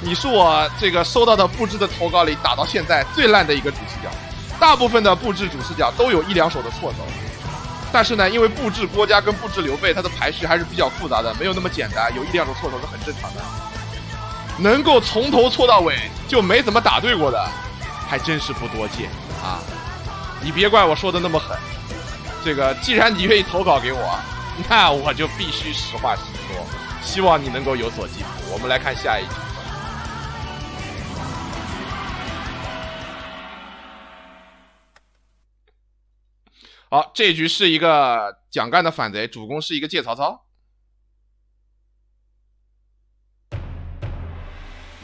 Speaker 1: 你是我这个收到的布置的投稿里打到现在最烂的一个主视角。大部分的布置主视角都有一两手的错手，但是呢，因为布置郭嘉跟布置刘备，他的排序还是比较复杂的，没有那么简单，有一两手错手是很正常的。能够从头错到尾就没怎么打对过的，还真是不多见啊！你别怪我说的那么狠，这个既然你愿意投稿给我，那我就必须实话实说，希望你能够有所进步。我们来看下一局。好，这局是一个蒋干的反贼，主攻是一个借曹操。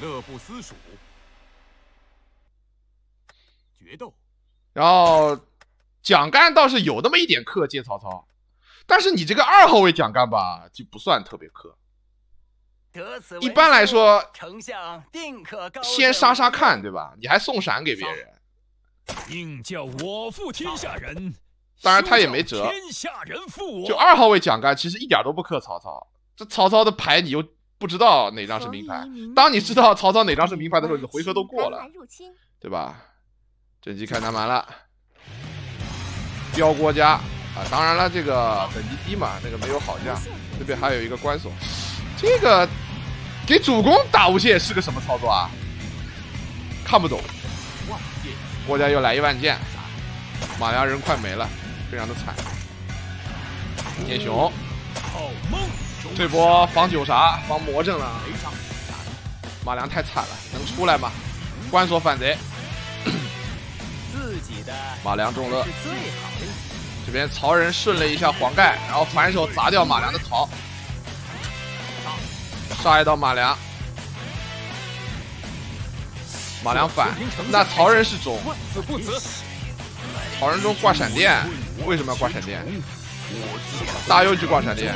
Speaker 5: 乐不思蜀，决斗，
Speaker 1: 然后蒋干倒是有那么一点克接曹操，但是你这个二号位蒋干吧，就不算特别克。
Speaker 4: 得此
Speaker 1: 一般来说，
Speaker 4: 丞相定可高
Speaker 1: 先杀杀看，对吧？你还送闪给别人，
Speaker 2: 宁叫我负天下人，
Speaker 1: 当然他也没辙
Speaker 2: 天下人负我。
Speaker 1: 就二号位蒋干其实一点都不克曹操。这曹操的牌你又不知道哪张是名牌，当你知道曹操哪张是名牌的时候，你的回合都过了，对吧？正机开南蛮了，标郭嘉啊，当然了，这个等级低嘛，那个没有好将。这边还有一个关锁，这个给主公打无懈是个什么操作啊？看不懂。郭嘉又来一万箭，马良人快没了，非常的惨。聂雄
Speaker 2: 好梦中
Speaker 1: 这波防九杀防魔怔了，马良太惨了，能出来吗？关锁反贼，
Speaker 4: 自己的
Speaker 1: 马良中乐。这边曹仁顺了一下黄盖，然后反手砸掉马良的桃，杀一刀马良，马良反，那曹仁是中。曹仁中挂闪电，为什么要挂闪电？大优去挂闪电，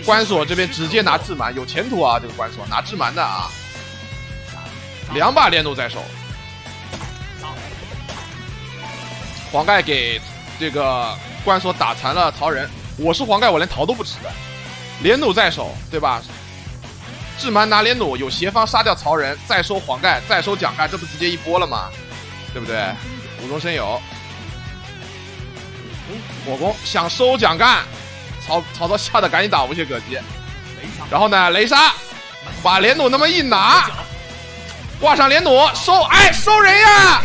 Speaker 1: 关索这边直接拿智蛮，有前途啊！这个关索拿智蛮的啊，两把连弩在手，黄盖给这个关索打残了曹仁，我是黄盖，我连逃都不吃的，连弩在手，对吧？智蛮拿连弩，有协方杀掉曹仁，再收黄盖，再收蒋干，这不直接一波了吗？对不对？无中生有，火攻想收蒋干，曹曹操吓得赶紧打无懈可击，然后呢，雷杀，把连弩那么一拿，挂上连弩收，哎，收人呀！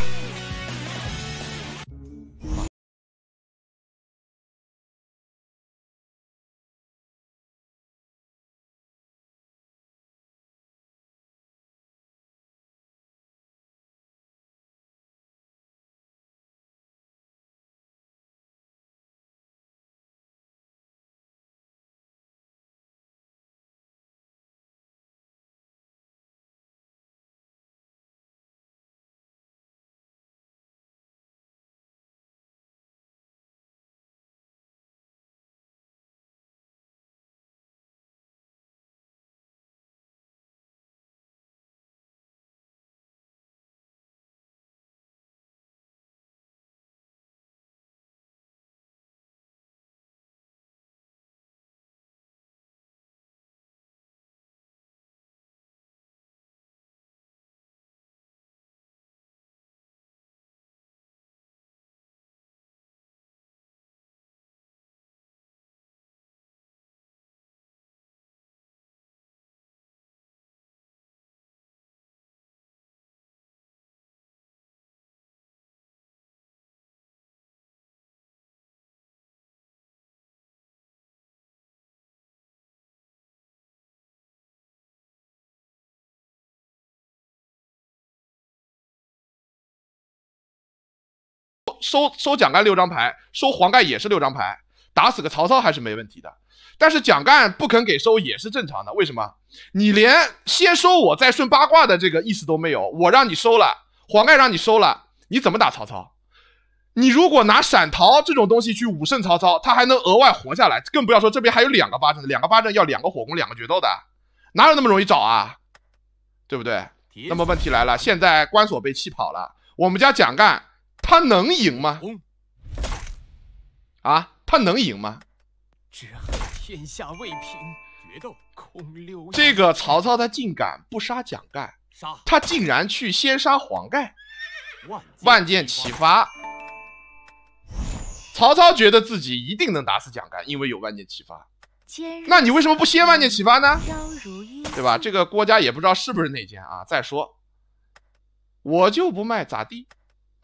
Speaker 1: 收收蒋干六张牌，收黄盖也是六张牌，打死个曹操还是没问题的。但是蒋干不肯给收也是正常的，为什么？你连先收我再顺八卦的这个意思都没有，我让你收了，黄盖让你收了，你怎么打曹操？你如果拿闪逃这种东西去武胜曹操，他还能额外活下来，更不要说这边还有两个八阵，两个八阵要两个火攻，两个决斗的，哪有那么容易找啊？对不对？那么问题来了，现在关索被气跑了，我们家蒋干他能赢吗？啊，他能赢吗？
Speaker 4: 只恨天下未平，
Speaker 5: 决斗
Speaker 4: 空留
Speaker 1: 这个曹操他竟敢不杀蒋干，
Speaker 5: 杀
Speaker 1: 他竟然去先杀黄盖，
Speaker 5: 万
Speaker 1: 万箭齐发。曹操觉得自己一定能打死蒋干，因为有万箭齐发。那你为什么不先万箭齐发呢？对吧？这个郭嘉也不知道是不是内奸啊。再说，我就不卖咋地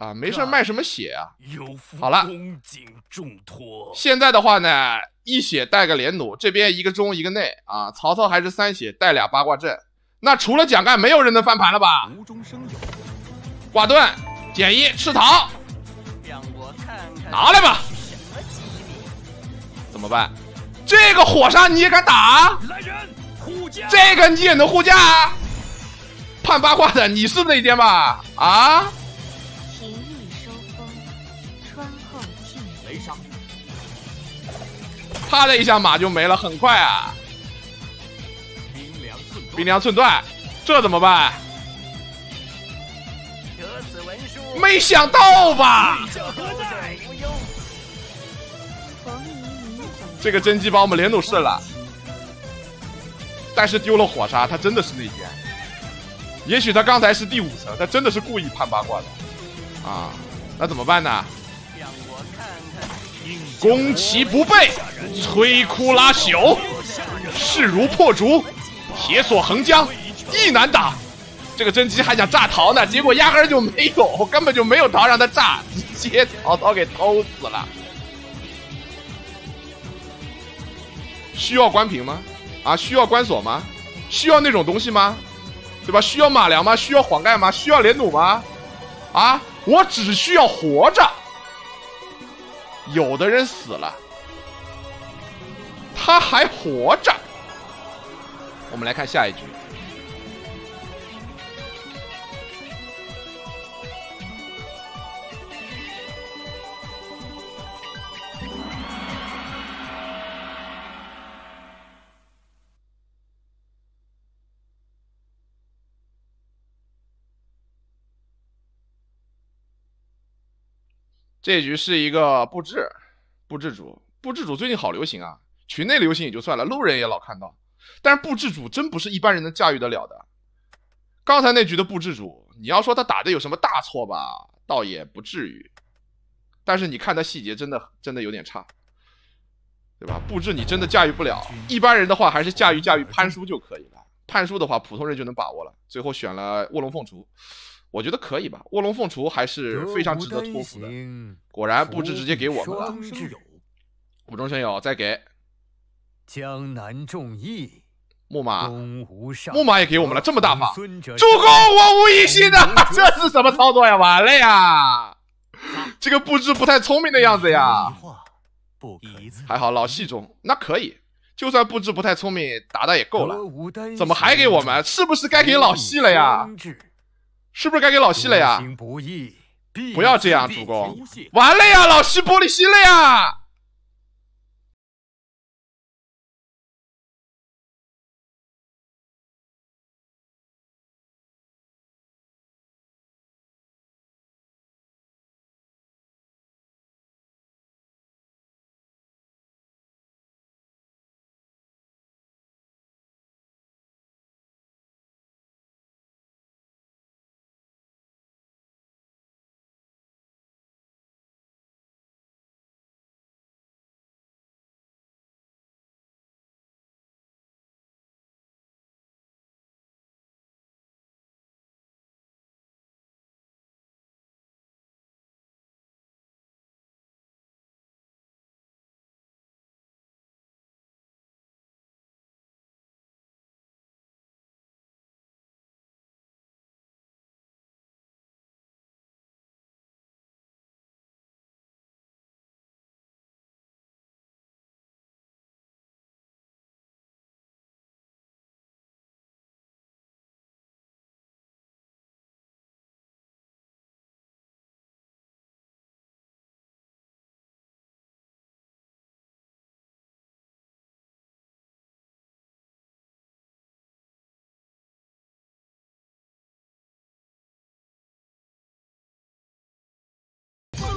Speaker 1: 啊？没事儿卖什么血啊？好了
Speaker 2: 恭敬重托。
Speaker 1: 现在的话呢，一血带个连弩，这边一个中一个内啊。曹操还是三血带俩八卦阵，那除了蒋干，没有人能翻盘了吧？
Speaker 5: 无中生有，
Speaker 1: 挂盾，减一，吃桃，
Speaker 4: 让我看看
Speaker 1: 拿来吧。
Speaker 4: 什么机灵。
Speaker 1: 怎么办？这个火杀你也敢打？
Speaker 2: 来人，护驾！
Speaker 1: 这个你也能护驾？判八卦的你是内奸吧？啊？啪的一下马就没了，很快啊！
Speaker 5: 兵粮寸断，
Speaker 1: 这怎么办？没想到吧？这个甄姬把我们连弩射了，但是丢了火杀，他真的是内奸。也许他刚才是第五层，他真的是故意判八卦的啊！那怎么办呢？攻其不备，摧枯拉朽，势如破竹，铁索横江，亦难打。这个甄姬还想炸桃呢，结果压根就没有，根本就没有桃让他炸，直接曹操给偷死了。需要关平吗？啊，需要关锁吗？需要那种东西吗？对吧？需要马良吗？需要黄盖吗？需要连弩吗？啊，我只需要活着。有的人死了，他还活着。我们来看下一局。这一局是一个布置，布置主，布置主最近好流行啊，群内流行也就算了，路人也老看到。但是布置主真不是一般人能驾驭得了的。刚才那局的布置主，你要说他打的有什么大错吧，倒也不至于。但是你看他细节，真的真的有点差，对吧？布置你真的驾驭不了，一般人的话还是驾驭驾驭潘叔就可以了。潘叔的话，普通人就能把握了。最后选了卧龙凤雏，我觉得可以吧。卧龙凤雏还是非常值得托付的。果然布置直接给我们了。
Speaker 5: 无中生有，
Speaker 1: 再给
Speaker 4: 江南众义，
Speaker 1: 木马。木马也给我们了，这么大方。主公，我无一心的，这是什么操作呀？完了呀！这个布置不太聪明的样子呀。还好老戏中，那可以，就算布置不太聪明，打打也够了。怎么还给我们？是不是该给老戏了呀？是不是该给老西了呀？
Speaker 4: 不
Speaker 1: 要这样，主公，完了呀，老西玻璃心了呀！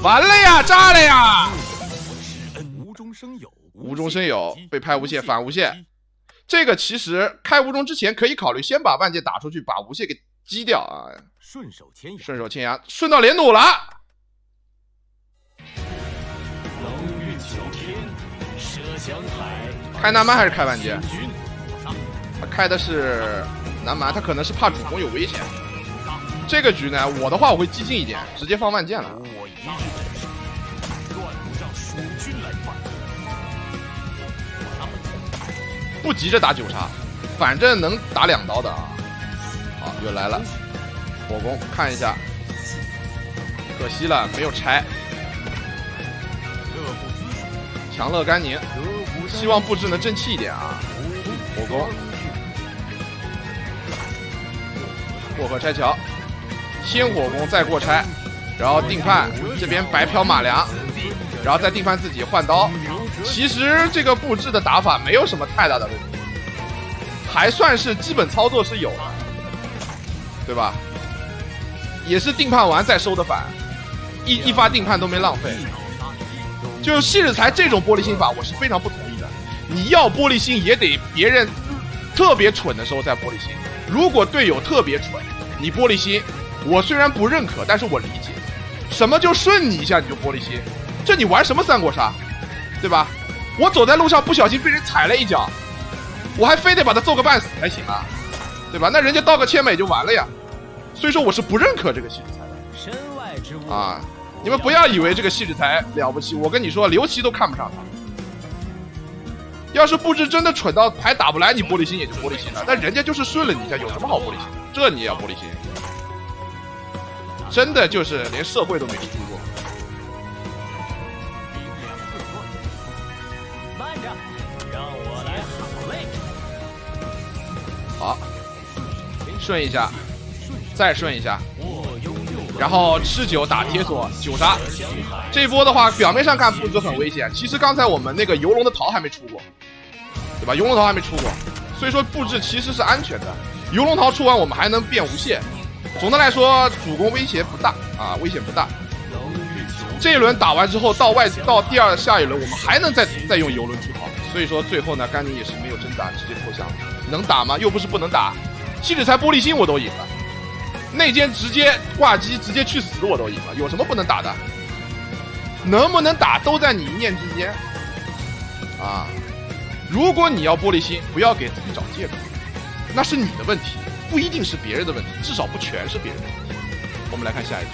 Speaker 1: 完了呀，炸了呀！
Speaker 5: 无中生有，
Speaker 1: 无中生有，被拍无懈反无懈。这个其实开无中之前可以考虑先把万界打出去，把无懈给击掉啊，
Speaker 5: 顺手牵羊，
Speaker 1: 顺手牵羊，顺到连弩了。
Speaker 2: 龙运九天，射江海，
Speaker 1: 开南蛮还是开万界？他开的是南蛮，他可能是怕主公有危险。这个局呢，我的话我会激进一点，直接放万剑了。
Speaker 2: 一日本事，断不让蜀军来犯。
Speaker 1: 不急着打九杀，反正能打两刀的啊。好，又来了，火攻看一下，可惜了没有拆。强乐甘宁，希望布置能正气一点啊。火攻，过河拆桥，先火攻再过拆，然后定判这边白嫖马良，然后再定判自己换刀，其实这个布置的打法没有什么太大的问题，还算是基本操作是有的，对吧？也是定判完再收的反，一一发定判都没浪费。就细日才这种玻璃心法，我是非常不同意的。你要玻璃心也得别人特别蠢的时候再玻璃心。如果队友特别蠢，你玻璃心，我虽然不认可，但是我理解。什么就顺你一下你就玻璃心，这你玩什么三国杀，对吧？我走在路上不小心被人踩了一脚，我还非得把他揍个半死才行啊，对吧？那人家道个歉嘛也就完了呀。所以说我是不认可这个细致才的。
Speaker 4: 身外之物
Speaker 1: 啊！你们不要以为这个细致才了不起，我跟你说，刘琦都看不上他。要是布置真的蠢到牌打不来，你玻璃心也就玻璃心了。但人家就是顺了你一下，有什么好玻璃心的？这你也要玻璃心？真的就是连社会都没出过。
Speaker 4: 慢着，让我来好嘞。
Speaker 1: 好，顺一下，再顺一下，然后吃九打铁索九杀。这波的话，表面上看布置很危险，其实刚才我们那个游龙的桃还没出过，对吧？游龙桃还没出过，所以说布置其实是安全的。游龙桃出完，我们还能变无限。总的来说，主攻威胁不大啊，危险不大。这一轮打完之后，到外到第二下一轮，我们还能再再用游轮出逃。所以说最后呢，甘宁也是没有挣扎，直接投降。能打吗？又不是不能打。七指才玻璃心我都赢了，内奸直接挂机，直接去死我都赢了，有什么不能打的？能不能打都在你一念之间啊！如果你要玻璃心，不要给自己找借口，那是你的问题，不一定是别人的问题，至少不全是别人的问题。我们来看下一句。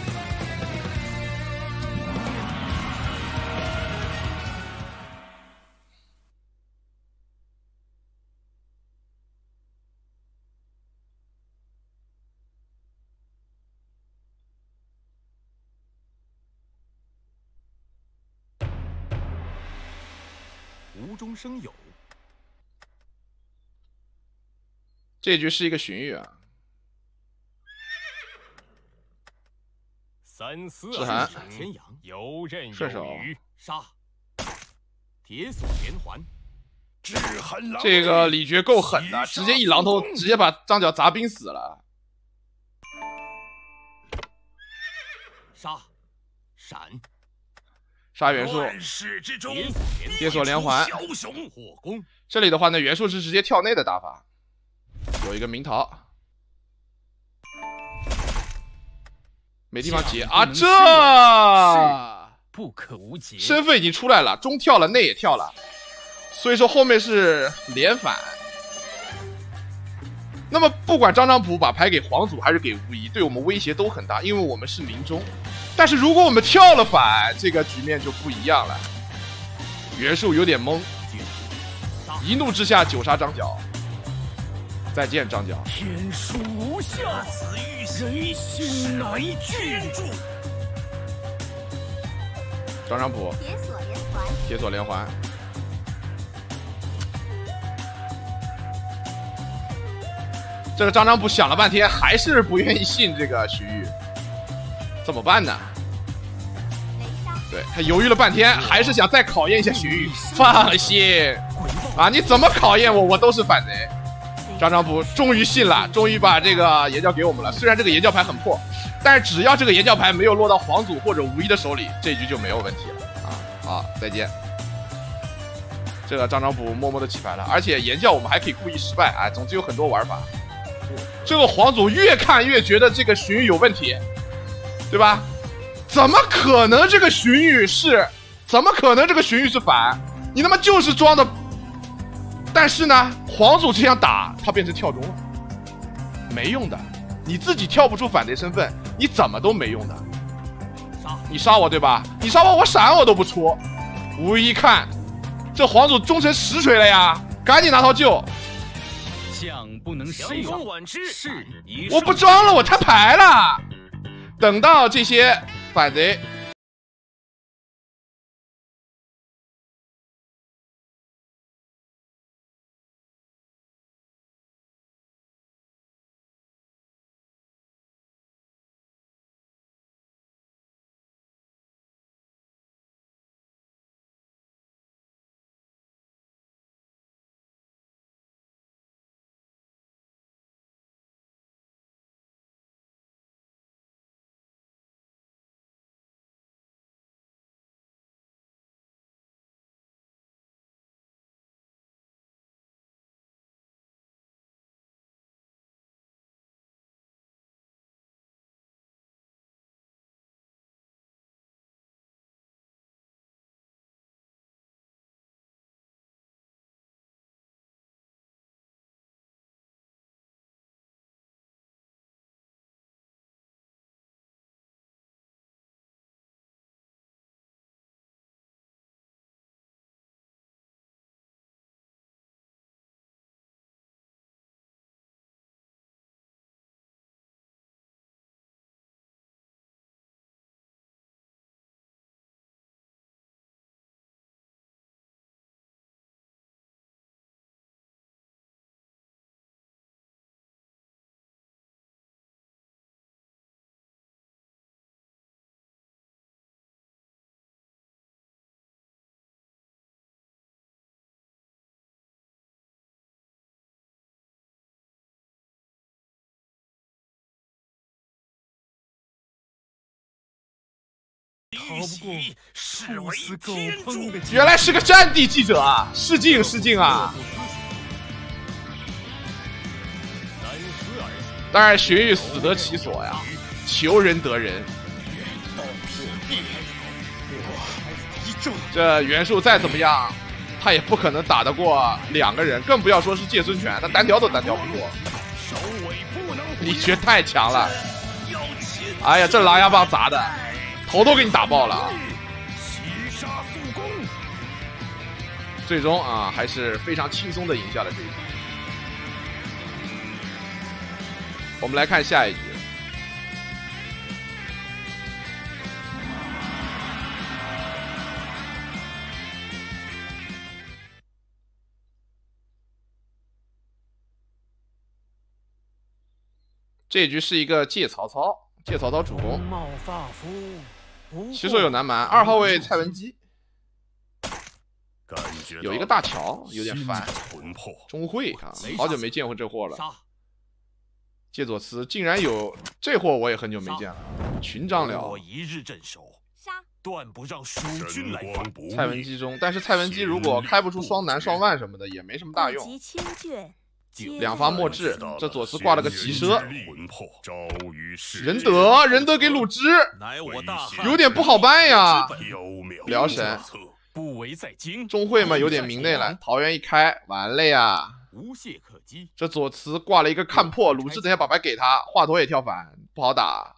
Speaker 5: 无中生有。
Speaker 1: 这局是一个荀彧啊，
Speaker 5: 三思
Speaker 1: 是韩
Speaker 5: 而守天阳，游刃有余。杀！铁索连环，
Speaker 2: 只恨狼
Speaker 1: 这个李傕够狠的，直接一榔头直接把张角砸冰死了。
Speaker 5: 杀！闪！
Speaker 1: 杀袁术，
Speaker 5: 铁索连
Speaker 1: 环。这里的话呢，袁术是直接跳内的打法，有一个明桃，没地方接啊！这
Speaker 4: 不可无解。
Speaker 1: 身份已经出来了，中跳了，内也跳了，所以说后面是连反。那么不管张张普把牌给皇祖还是给无疑，对我们威胁都很大，因为我们是明中。但是如果我们跳了反，这个局面就不一样了。袁术有点懵，一怒之下九杀张角。再见，张角。
Speaker 4: 天书无效，
Speaker 2: 子欲
Speaker 4: 人心难拒。
Speaker 2: 住
Speaker 1: 张张普，
Speaker 3: 铁锁连环，
Speaker 1: 铁锁连环。这个张张普想了半天，还是不愿意信这个徐玉，怎么办呢？对他犹豫了半天，还是想再考验一下徐玉。放心，啊，你怎么考验我，我都是反贼。张张普终于信了，终于把这个岩教给我们了。虽然这个岩教牌很破，但是只要这个岩教牌没有落到皇祖或者无一的手里，这局就没有问题了啊！好，再见。这个张张普默默的起牌了，而且岩教我们还可以故意失败，哎，总之有很多玩法。这个皇祖越看越觉得这个荀彧有问题，对吧？怎么可能这个荀彧是？怎么可能这个荀彧是反？你他妈就是装的。但是呢，皇祖这样打，他变成跳中了，没用的。你自己跳不出反贼身份，你怎么都没用的。
Speaker 5: 杀！
Speaker 1: 你杀我对吧？你杀我，我闪我都不出。无一看，这皇祖忠成实锤了呀！赶紧拿刀救。
Speaker 4: 将不能
Speaker 5: 强
Speaker 4: 胜
Speaker 5: 中挽之，
Speaker 4: 是
Speaker 5: 一
Speaker 1: 我不装了，我摊牌了。等到这些反贼
Speaker 4: 不过，
Speaker 2: 视。
Speaker 1: 原来是个战地记者啊！失敬失敬啊！当然，荀彧死得其所呀，求仁得仁。这袁术再怎么样，他也不可能打得过两个人，更不要说是借孙权，他单挑都单挑不过。李傕太强了，哎呀，这狼牙棒砸的，头都给你打爆了啊！
Speaker 2: 袭杀速攻，
Speaker 1: 最终啊，还是非常轻松的赢下了这一局。我们来看下一局。这一局是一个借曹操，借曹操主攻，
Speaker 4: 帽发夫，不
Speaker 1: 其手有南蛮，二号位蔡文姬，
Speaker 2: 感觉
Speaker 1: 有一个大乔，有点烦。钟会啊，好久没见过这货了。
Speaker 5: 杀！
Speaker 1: 介佐斯竟然有这货，我也很久没见了。群张辽，
Speaker 5: 我一日镇守，
Speaker 3: 杀！
Speaker 5: 断不让蜀军来犯
Speaker 1: 蔡文姬中，但是蔡文姬如果开不出双男双万什么的，也没什么大用。两发墨制，这左慈挂了个骑奢，
Speaker 2: 魂魄，招于世
Speaker 1: 仁德仁德给鲁智，
Speaker 5: 乃我大汉
Speaker 1: 有点不好办呀。辽神钟会嘛有点明内了，桃园一开完了呀。
Speaker 5: 无懈可击。
Speaker 1: 这左慈挂了一个看破，鲁智等下把牌给他，华佗也跳反，不好打。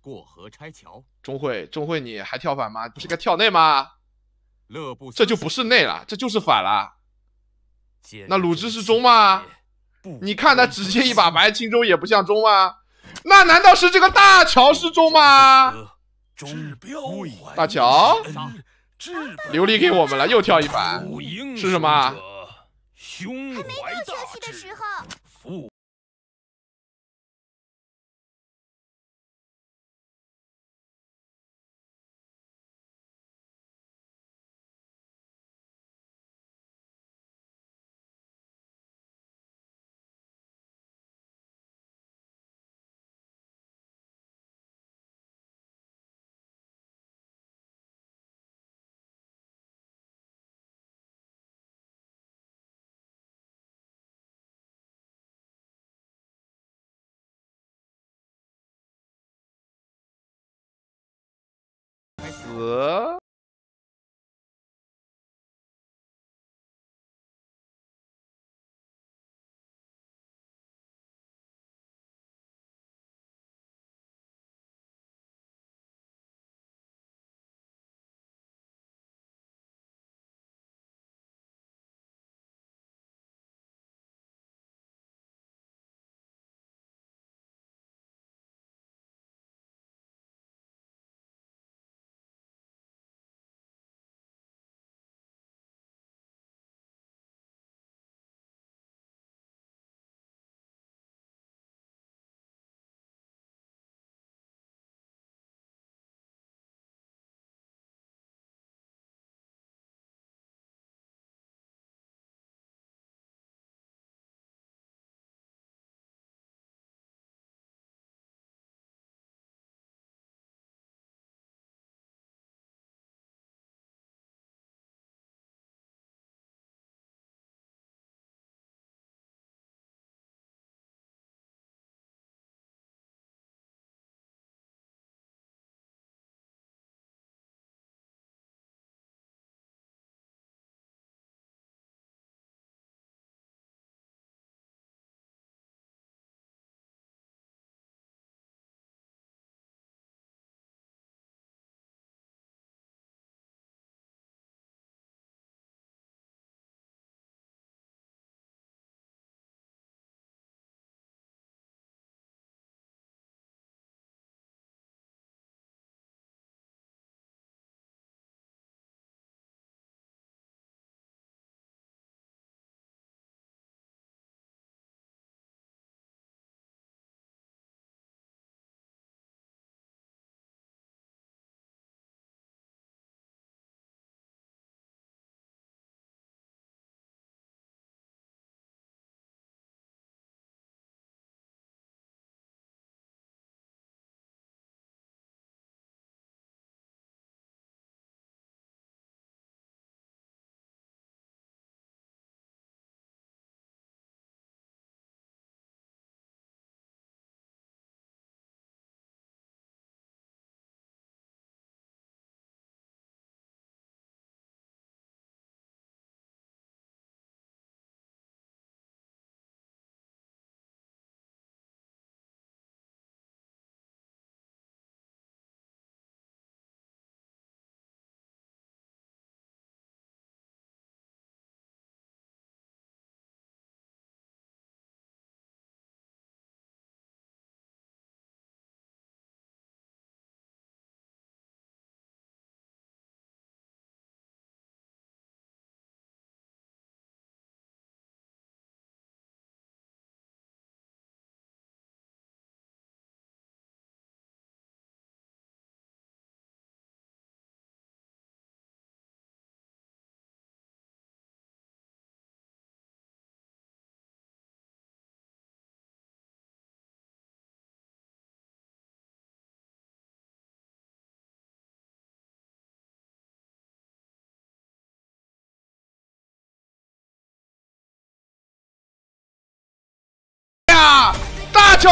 Speaker 5: 过河拆桥，
Speaker 1: 钟会钟会你还跳反吗？不是该 跳内吗？
Speaker 5: 乐不
Speaker 1: 这就不是内了，这就是反了。那鲁智是中吗？
Speaker 5: 不
Speaker 1: 你看他直接一把白青州也不像中吗？那难道是这个大乔是中吗？
Speaker 5: 中
Speaker 1: 大乔琉璃给我们了，又跳一
Speaker 2: 板，
Speaker 1: 是什么
Speaker 2: 者胸怀
Speaker 3: 休
Speaker 2: 大志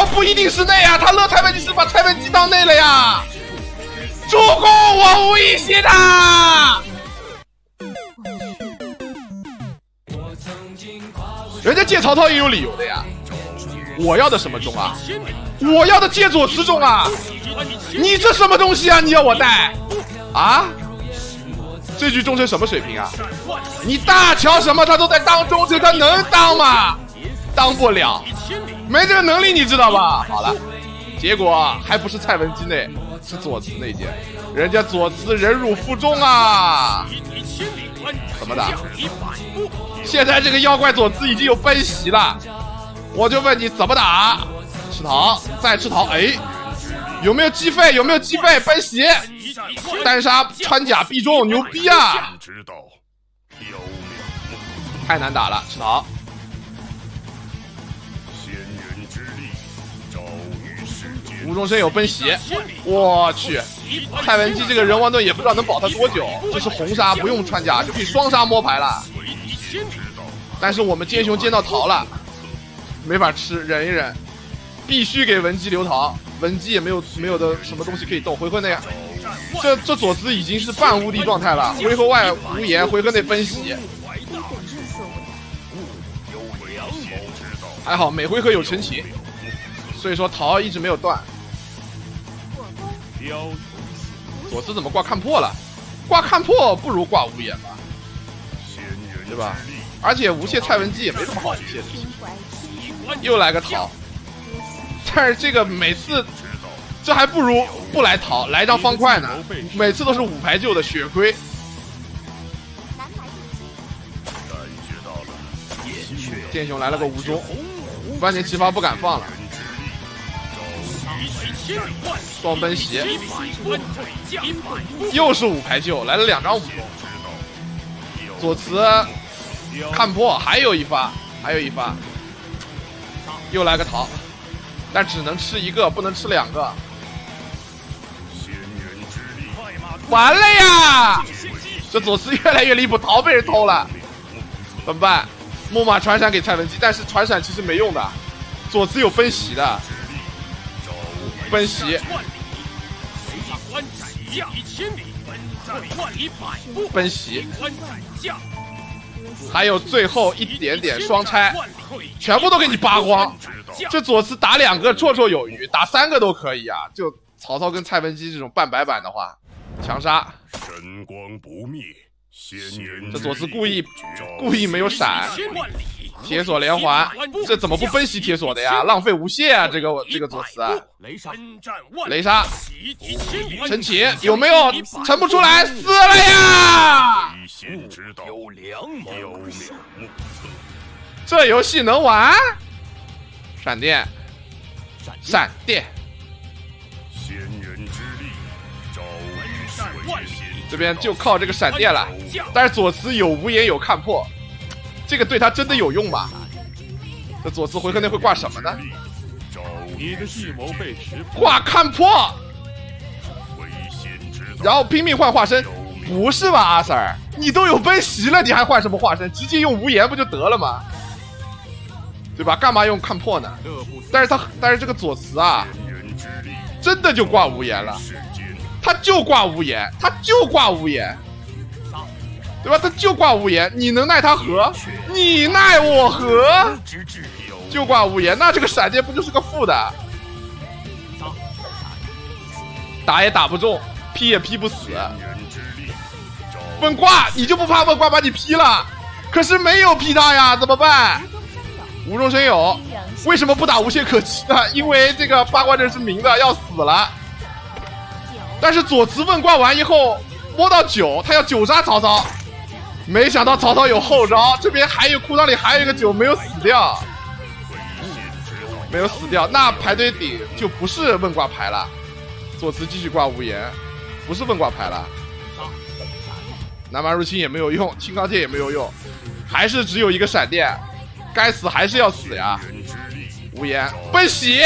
Speaker 1: 不一定是内啊，他乐蔡文姬是把蔡文姬当内了呀。主公，我无意袭他。人家借曹操也有理由的呀。我要的什么钟啊？我要的借左慈钟啊！你这什么东西啊？你要我带？啊？这局忠臣什么水平啊？你大乔什么他都在当忠臣，他能当吗？当不了，没这个能力，你知道吧？好了，结果还不是蔡文姬内，是左慈内奸，人家左慈忍辱负重啊！怎么打？现在这个妖怪左慈已经有奔袭了，我就问你怎么打？吃桃，再吃桃，哎，有没有击废？有没有击废？奔袭，单杀穿甲必中，牛逼啊！太难打了，吃桃。无中生有奔袭，我去，蔡文姬这个人王盾也不知道能保他多久。这是红杀，不用穿甲就可以双杀摸牌了。但是我们奸雄见到桃了，没法吃，忍一忍，必须给文姬留桃。文姬也没有没有的什么东西可以动。回合内，这这左慈已经是半无敌状态了。回合外无言，回合内奔袭。还好每回合有陈情，所以说桃一直没有断。左慈怎么挂看破了？挂看破不如挂无眼吧，对吧？而且无懈蔡文姬也没什么好无懈的。又来个桃，但是这个每次这还不如不来桃，来张方块呢。每次都是五排救的血亏。剑雄来了个无中，万年奇葩不敢放了。双奔袭，又是五排救，来了两张五中。左慈看破，还有一发，还有一发，又来个桃，但只能吃一个，不能吃两个。完了呀！这左慈越来越离谱，桃被人偷了，怎么办？木马传闪给蔡文姬，但是传闪其实没用的，左慈有奔袭的。奔袭，奔袭，还有最后一点点双拆，全部都给你扒光。这左慈打两个绰绰有余，打三个都可以啊。就曹操跟蔡文姬这种半白板的话，强杀。
Speaker 2: 神光不灭，
Speaker 1: 这左慈故意故意没有闪。铁索连环，这怎么不分析铁索的呀？浪费无限啊！这个这个左慈啊，雷杀，雷杀，陈奇有没有？陈不出来，死了呀！这游戏能玩？闪电，闪电，这边就靠这个闪电了。但是左慈有无言，有看破。这个对他真的有用吗？这左慈回合内会挂什么呢？挂看破，然后拼命换化身，不是吧，阿 Sir？你都有奔袭了，你还换什么化身？直接用无言不就得了吗？对吧？干嘛用看破呢？但是他，但是这个左慈啊，真的就挂无言了，他就挂无言，他就挂无言。对吧？他就挂无言，你能奈他何？你奈我何？就挂无言，那这个闪电不就是个负的？打也打不中，劈也劈不死。问卦，你就不怕问卦把你劈了？可是没有劈他呀，怎么办？无中生有，为什么不打无懈可击呢？因为这个八卦阵是明的，要死了。但是左慈问卦完以后摸到九，他要九杀曹操。没想到曹操有后招，这边还有裤裆里还有一个九没有死掉，没有死掉，那排队顶就不是问卦牌了。左慈继续挂无言，不是问卦牌了。南蛮入侵也没有用，青钢剑也没有用，还是只有一个闪电，该死还是要死呀！无言奔袭，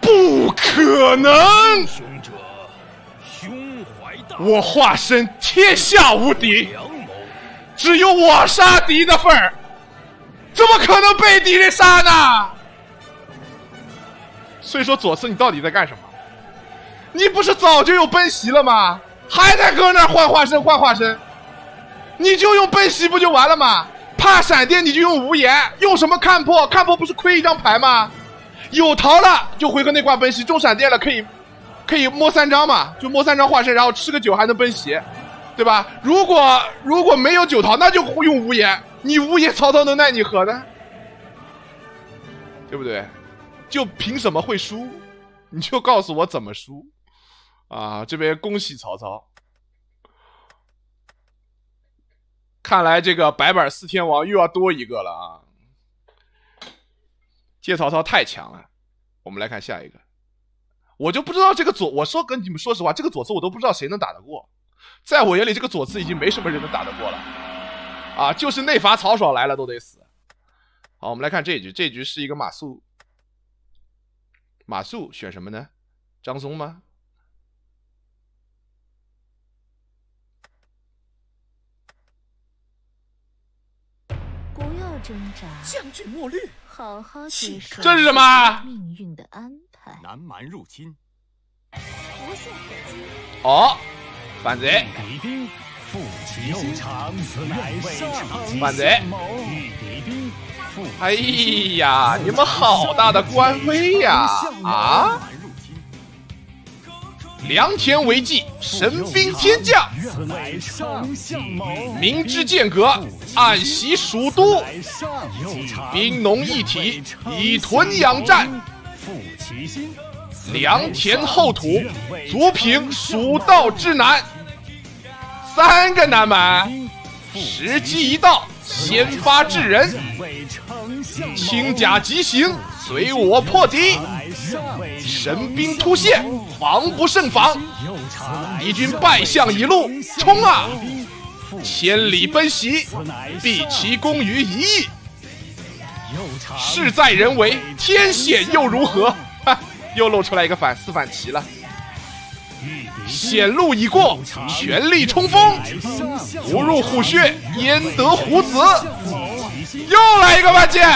Speaker 1: 不可能。我化身天下无敌，只有我杀敌的份儿。怎么可能被敌人杀呢？所以说左慈你到底在干什么？你不是早就有奔袭了吗？还在搁那换化身换化身？你就用奔袭不就完了吗？怕闪电你就用无言，用什么看破？看破不是亏一张牌吗？有桃了就回合内挂奔袭，中闪电了可以可以摸三张嘛，就摸三张化身，然后吃个酒还能奔袭，对吧？如果如果没有九桃，那就用无言，你无言曹操能奈你何呢？对不对？就凭什么会输？你就告诉我怎么输啊！这边恭喜曹操，看来这个白板四天王又要多一个了啊！借曹操太强了，我们来看下一个。我就不知道这个左，我说跟你们说实话，这个左慈我都不知道谁能打得过。在我眼里，这个左慈已经没什么人能打得过了，啊，就是内伐曹爽来了都得死。好，我们来看这一局，这一局是一个马谡，马谡选什么呢？张松吗？
Speaker 3: 不要挣扎，
Speaker 4: 将军莫虑，
Speaker 3: 好好接受
Speaker 1: 这是什么
Speaker 3: 命运的安排。
Speaker 5: 南蛮入侵，
Speaker 3: 无懈可击，
Speaker 1: 哦，反贼，
Speaker 4: 敌兵复其心，此乃上
Speaker 1: 反贼。
Speaker 4: 遇敌兵复
Speaker 1: 哎呀，你们好大的官威呀！啊，良田为纪，神兵天降，
Speaker 4: 此乃上相谋，
Speaker 1: 明知剑阁，暗袭蜀都，兵农一体，以屯养战，
Speaker 4: 复其心，
Speaker 1: 良田厚土，足平蜀道之难。三个南蛮，时机一到，先发制人，轻甲急行，随我破敌。神兵突现，防不胜防。敌军败相已露，冲啊！千里奔袭，毕其功于一役。事在人为，天险又如何？哈，又露出来一个反四反旗了。险路已过，全力冲锋。不入虎穴，焉得虎子？又来一个万剑。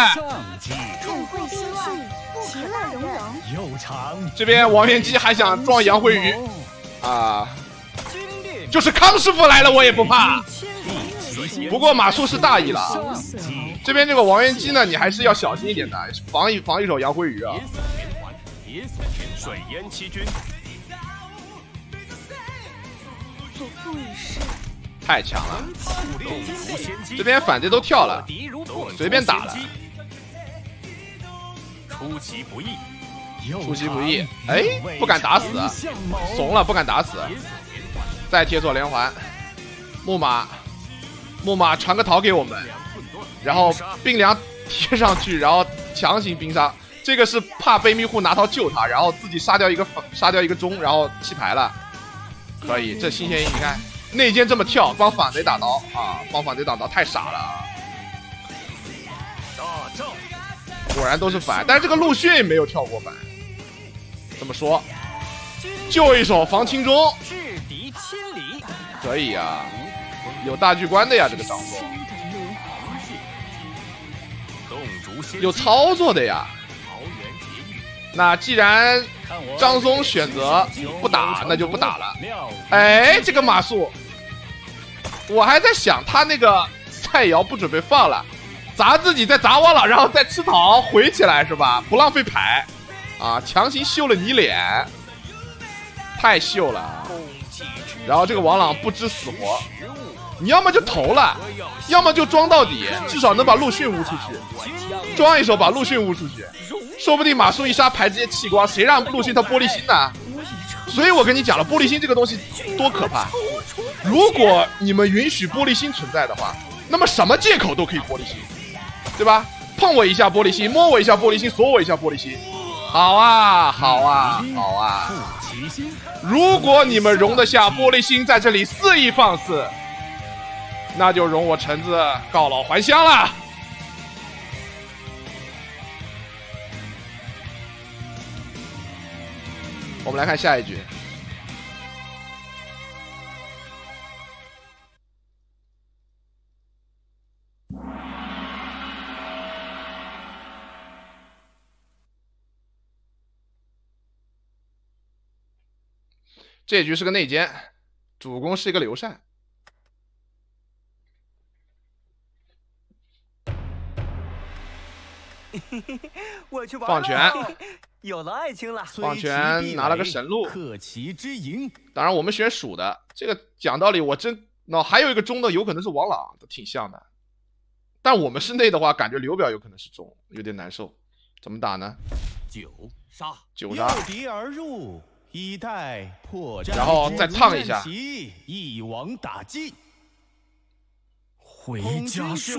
Speaker 1: 这边王元姬还想撞杨慧宇啊，就是康师傅来了我也不怕。不过马谡是大意了。这边这个王元姬呢，你还是要小心一点的，防一防一手杨辉宇啊。
Speaker 2: 水淹七军，
Speaker 3: 祖父已逝，
Speaker 1: 太强了，这边反贼都跳了，随便打了，
Speaker 5: 出其不意，
Speaker 1: 出其不意。哎，不敢打死，啊怂了，不敢打死。再铁索连环，木马，木马传个桃给我们，然后冰凉贴上去，然后强行冰杀。这个是怕悲迷糊拿刀救他，然后自己杀掉一个杀掉一个钟，然后弃牌了。可以，这新鲜你看内奸这么跳，帮反贼打刀啊，帮反贼打刀太傻了啊。果然都是反，但是这个陆逊没有跳过反。怎么说，就一手防青中，
Speaker 4: 制敌千里，
Speaker 1: 可以啊、有大局观的呀，这个张总有操作的呀。那既然张松选择不打，那就不打了。
Speaker 4: 料
Speaker 1: 哎，这个马谡，我还在想他那个菜肴不准备放了，砸自己再砸我了，然后再吃桃回起来是吧？不浪费牌啊，强行秀了你脸，太秀了。然后这个王朗不知死活，你要么就投了，要么就装到底，至少能把陆逊污出去，装一手把陆逊污出去，说不定马谡一杀牌直接弃光，谁让陆逊他玻璃心呢？所以我跟你讲了，玻璃心这个东西多可怕。如果你们允许玻璃心存在的话，那么什么借口都可以玻璃心，对吧？碰我一下玻璃心，摸我一下玻璃心，锁我一下玻璃心，好啊，好啊，好啊。如果你们容得下玻璃心在这里肆意放肆，那就容我橙子告老还乡了。我们来看下一局。这局是个内奸，主公是一个刘禅。
Speaker 4: 我去玩
Speaker 1: 放权
Speaker 4: 有了爱情了。
Speaker 1: 放权拿了个神鹿
Speaker 5: 克奇之营，
Speaker 1: 当然，我们选蜀的这个讲道理，我真那、还有一个中的有可能是王朗，都挺像的。但我们室内的话，感觉刘表有可能是中，有点难受。怎么打呢？
Speaker 5: 九杀，
Speaker 1: 九杀，
Speaker 6: 诱敌而入，以待破绽。
Speaker 1: 然后再烫一下，
Speaker 6: 一网打尽。
Speaker 5: 回家
Speaker 6: 军之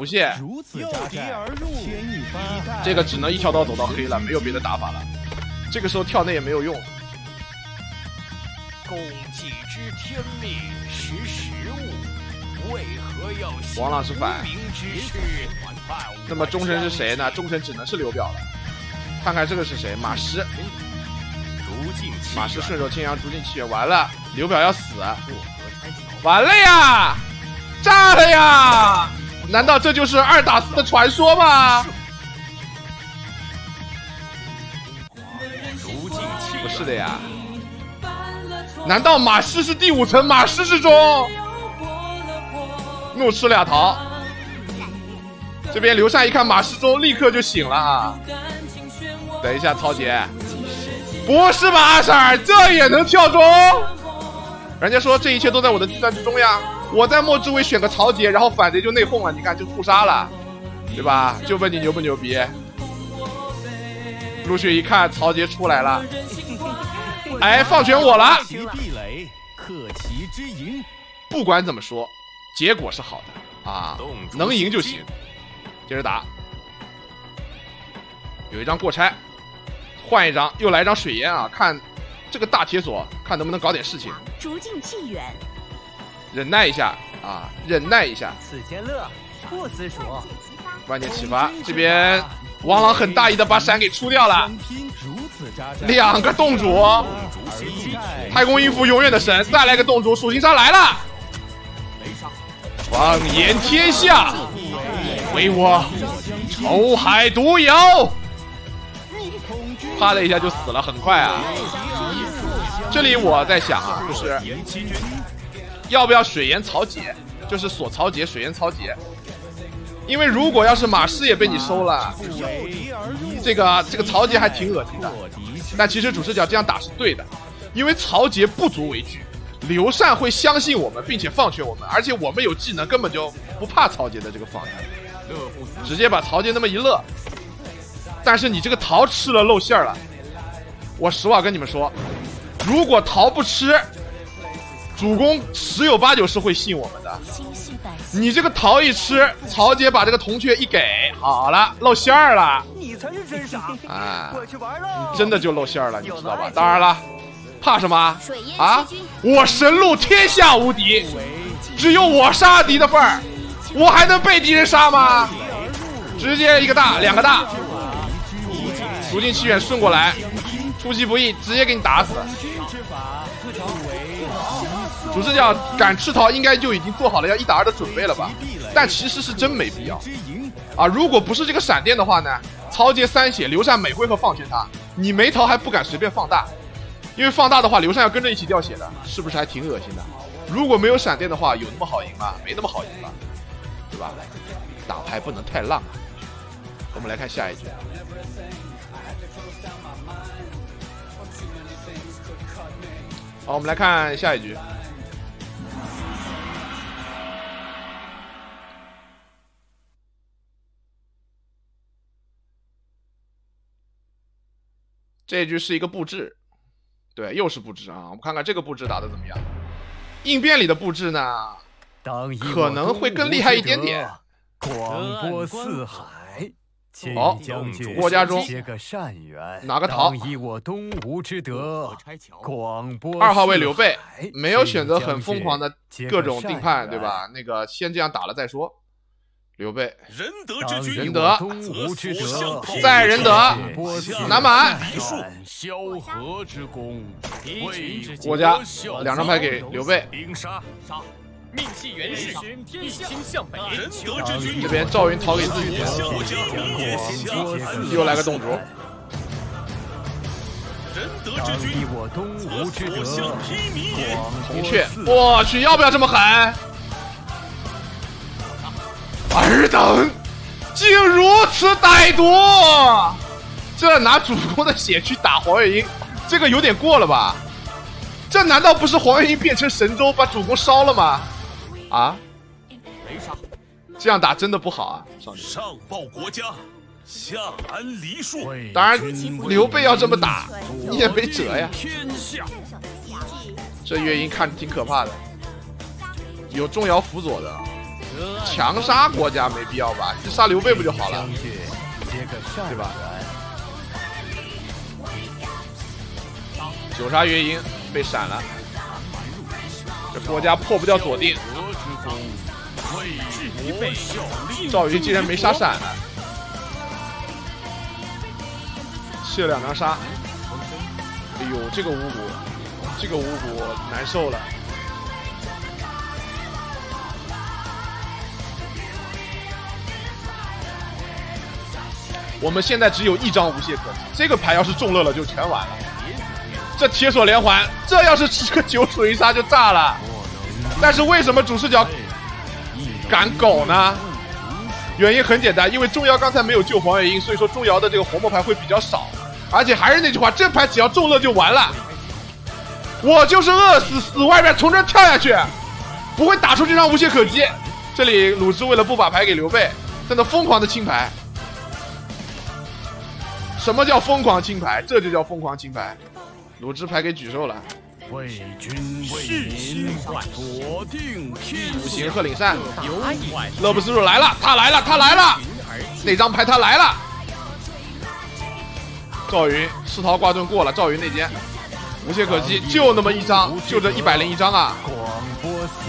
Speaker 1: 无懈，
Speaker 6: 如此扎寨，牵一发。
Speaker 1: 这个只能一条道走到黑了，没有别的打法了。这个时候跳内也没有用。
Speaker 2: 天命，识时务，为何要行
Speaker 1: 王朗是反那么忠臣是谁呢？忠臣只能是刘表了。看看这个是谁？马师，马师顺手牵羊，逐进气远。完了，刘表要死，完了呀，炸了呀！难道这就是二打四的传说吗？不是的呀。难道马师是第五层？马师是中，怒吃俩桃。这边刘禅一看马师中，立刻就醒了啊！等一下，曹杰，不是吧，二婶儿，这也能跳中？人家说这一切都在我的计算之中呀！我在末之位选个曹杰，然后反贼就内讧了，你看就互杀了，对吧？就问你牛不牛逼？陆逊一看曹杰出来了，哎，放权我了。不管怎么说，结果是好的啊能赢就行。接着打，有一张过拆，换一张，又来一张水淹啊！看这个大铁锁，看能不能搞点事情，
Speaker 3: 逐渐气远，
Speaker 1: 忍耐一下啊，忍耐一下。
Speaker 4: 此间乐，不思蜀。
Speaker 1: 万箭齐发，这边王朗很大意的把闪给出掉了两个洞主，太公音符永远的神，再来个洞主，属性杀来了，放眼天下，唯我仇海独有。啪的一下就死了，很快啊！这里我在想啊，就是要不要水淹曹杰，就是锁曹杰，水淹曹杰。因为如果要是马师也被你收了，这个这个曹节还挺恶心的。但其实主视角这样打是对的，因为曹节不足为惧，刘禅会相信我们，并且放权我们，而且我们有技能，根本就不怕曹节的这个放权，
Speaker 5: 乐不思
Speaker 1: 直接把曹节那么一乐。但是你这个桃吃了露馅了，我实话跟你们说，如果桃不吃，主公十有八九是会信我们的。你这个桃一吃，曹姐把这个铜雀一给，好了，露馅儿了，
Speaker 4: 你才是真傻。
Speaker 1: 啊，
Speaker 4: 我去玩喽。
Speaker 1: 真的就露馅儿了，你知道吧？当然了，怕什么？啊，！我神鹿天下无敌，只有我杀敌的份儿，我还能被敌人杀吗？直接一个大，两个大，逐进气远顺过来，出其不意，直接给你打死。主视角敢吃桃，应该就已经做好了要一打二的准备了吧？但其实是真没必要，啊！如果不是这个闪电的话呢，曹杰三血，刘禅每回合放权他，你没桃还不敢随便放大，因为放大的话，刘禅要跟着一起掉血的，是不是还挺恶心的？如果没有闪电的话，有那么好赢吗？没那么好赢吧，对吧？打牌不能太浪。我们来看下一局。好，我们来看下一局。这一局是一个布置，对，又是布置啊！我们看看这个布置打的怎么样。应变里的布置呢，可能会更厉害一点点。
Speaker 4: 广播四海，
Speaker 1: 好
Speaker 4: 议将军
Speaker 1: 郭家中
Speaker 4: 结个善缘，
Speaker 1: 拿个桃
Speaker 4: 以我东吴之德，广播
Speaker 1: 二号位刘备没有选择很疯狂的各种定
Speaker 4: 善
Speaker 1: 判，对吧？那个先这样打了再说。刘备
Speaker 5: 仁德
Speaker 4: 之君
Speaker 1: 仁德
Speaker 4: 东吴之德，
Speaker 1: 在仁德南满
Speaker 5: 萧何之功，为
Speaker 1: 郭嘉
Speaker 5: 效
Speaker 1: 两张牌给刘备，
Speaker 5: 兵杀杀，命系袁氏，一心向北，仁德
Speaker 4: 之君
Speaker 1: 这边赵云逃给自己，
Speaker 4: 广播四
Speaker 1: 又来个洞主，
Speaker 5: 仁德
Speaker 4: 当以我东吴之德，广播
Speaker 1: 铜雀，我去，要不要这么狠？尔等竟如此歹毒！这拿主公的血去打黄月英，这个有点过了吧？这难道不是黄月英变成神州把主公烧了吗？啊，
Speaker 5: 没杀，
Speaker 1: 这样打真的不好啊！少年
Speaker 5: 上报国家，下安黎庶，
Speaker 1: 当然刘备要这么打，你也没辙呀。
Speaker 5: 天下。
Speaker 1: 这月英看着挺可怕的，有重瑶辅佐的，强杀国家没必要吧？就杀刘备不就好了对吧，九杀元婴被闪了，这郭嘉破不掉锁定。赵云竟然没杀闪了，卸了两张杀。哎呦，这个五谷，这个五谷难受了。我们现在只有一张无懈可击，这个牌要是中乐了就全完了。这铁锁连环，这要是吃个九鼠一杀就炸了。但是为什么主视角敢搞呢？原因很简单，因为钟瑶刚才没有救黄月英，所以说钟瑶的这个红魔牌会比较少。而且还是那句话，这牌只要中乐就完了。我就是饿死，死外面从这跳下去，不会打出这张无懈可击。这里鲁智为了不把牌给刘备，在那疯狂的清牌。什么叫疯狂清牌？这就叫疯狂清牌。鲁智牌给举寿了，
Speaker 4: 为君为民，
Speaker 5: 锁定天
Speaker 1: 五行鹤岭扇，
Speaker 5: 有
Speaker 1: 乐不思蜀来了，他来了，他来了，那张牌他来了。赵云赤桃挂盾过了，赵云那间无懈可击，就那么一张，就这一百零一张啊！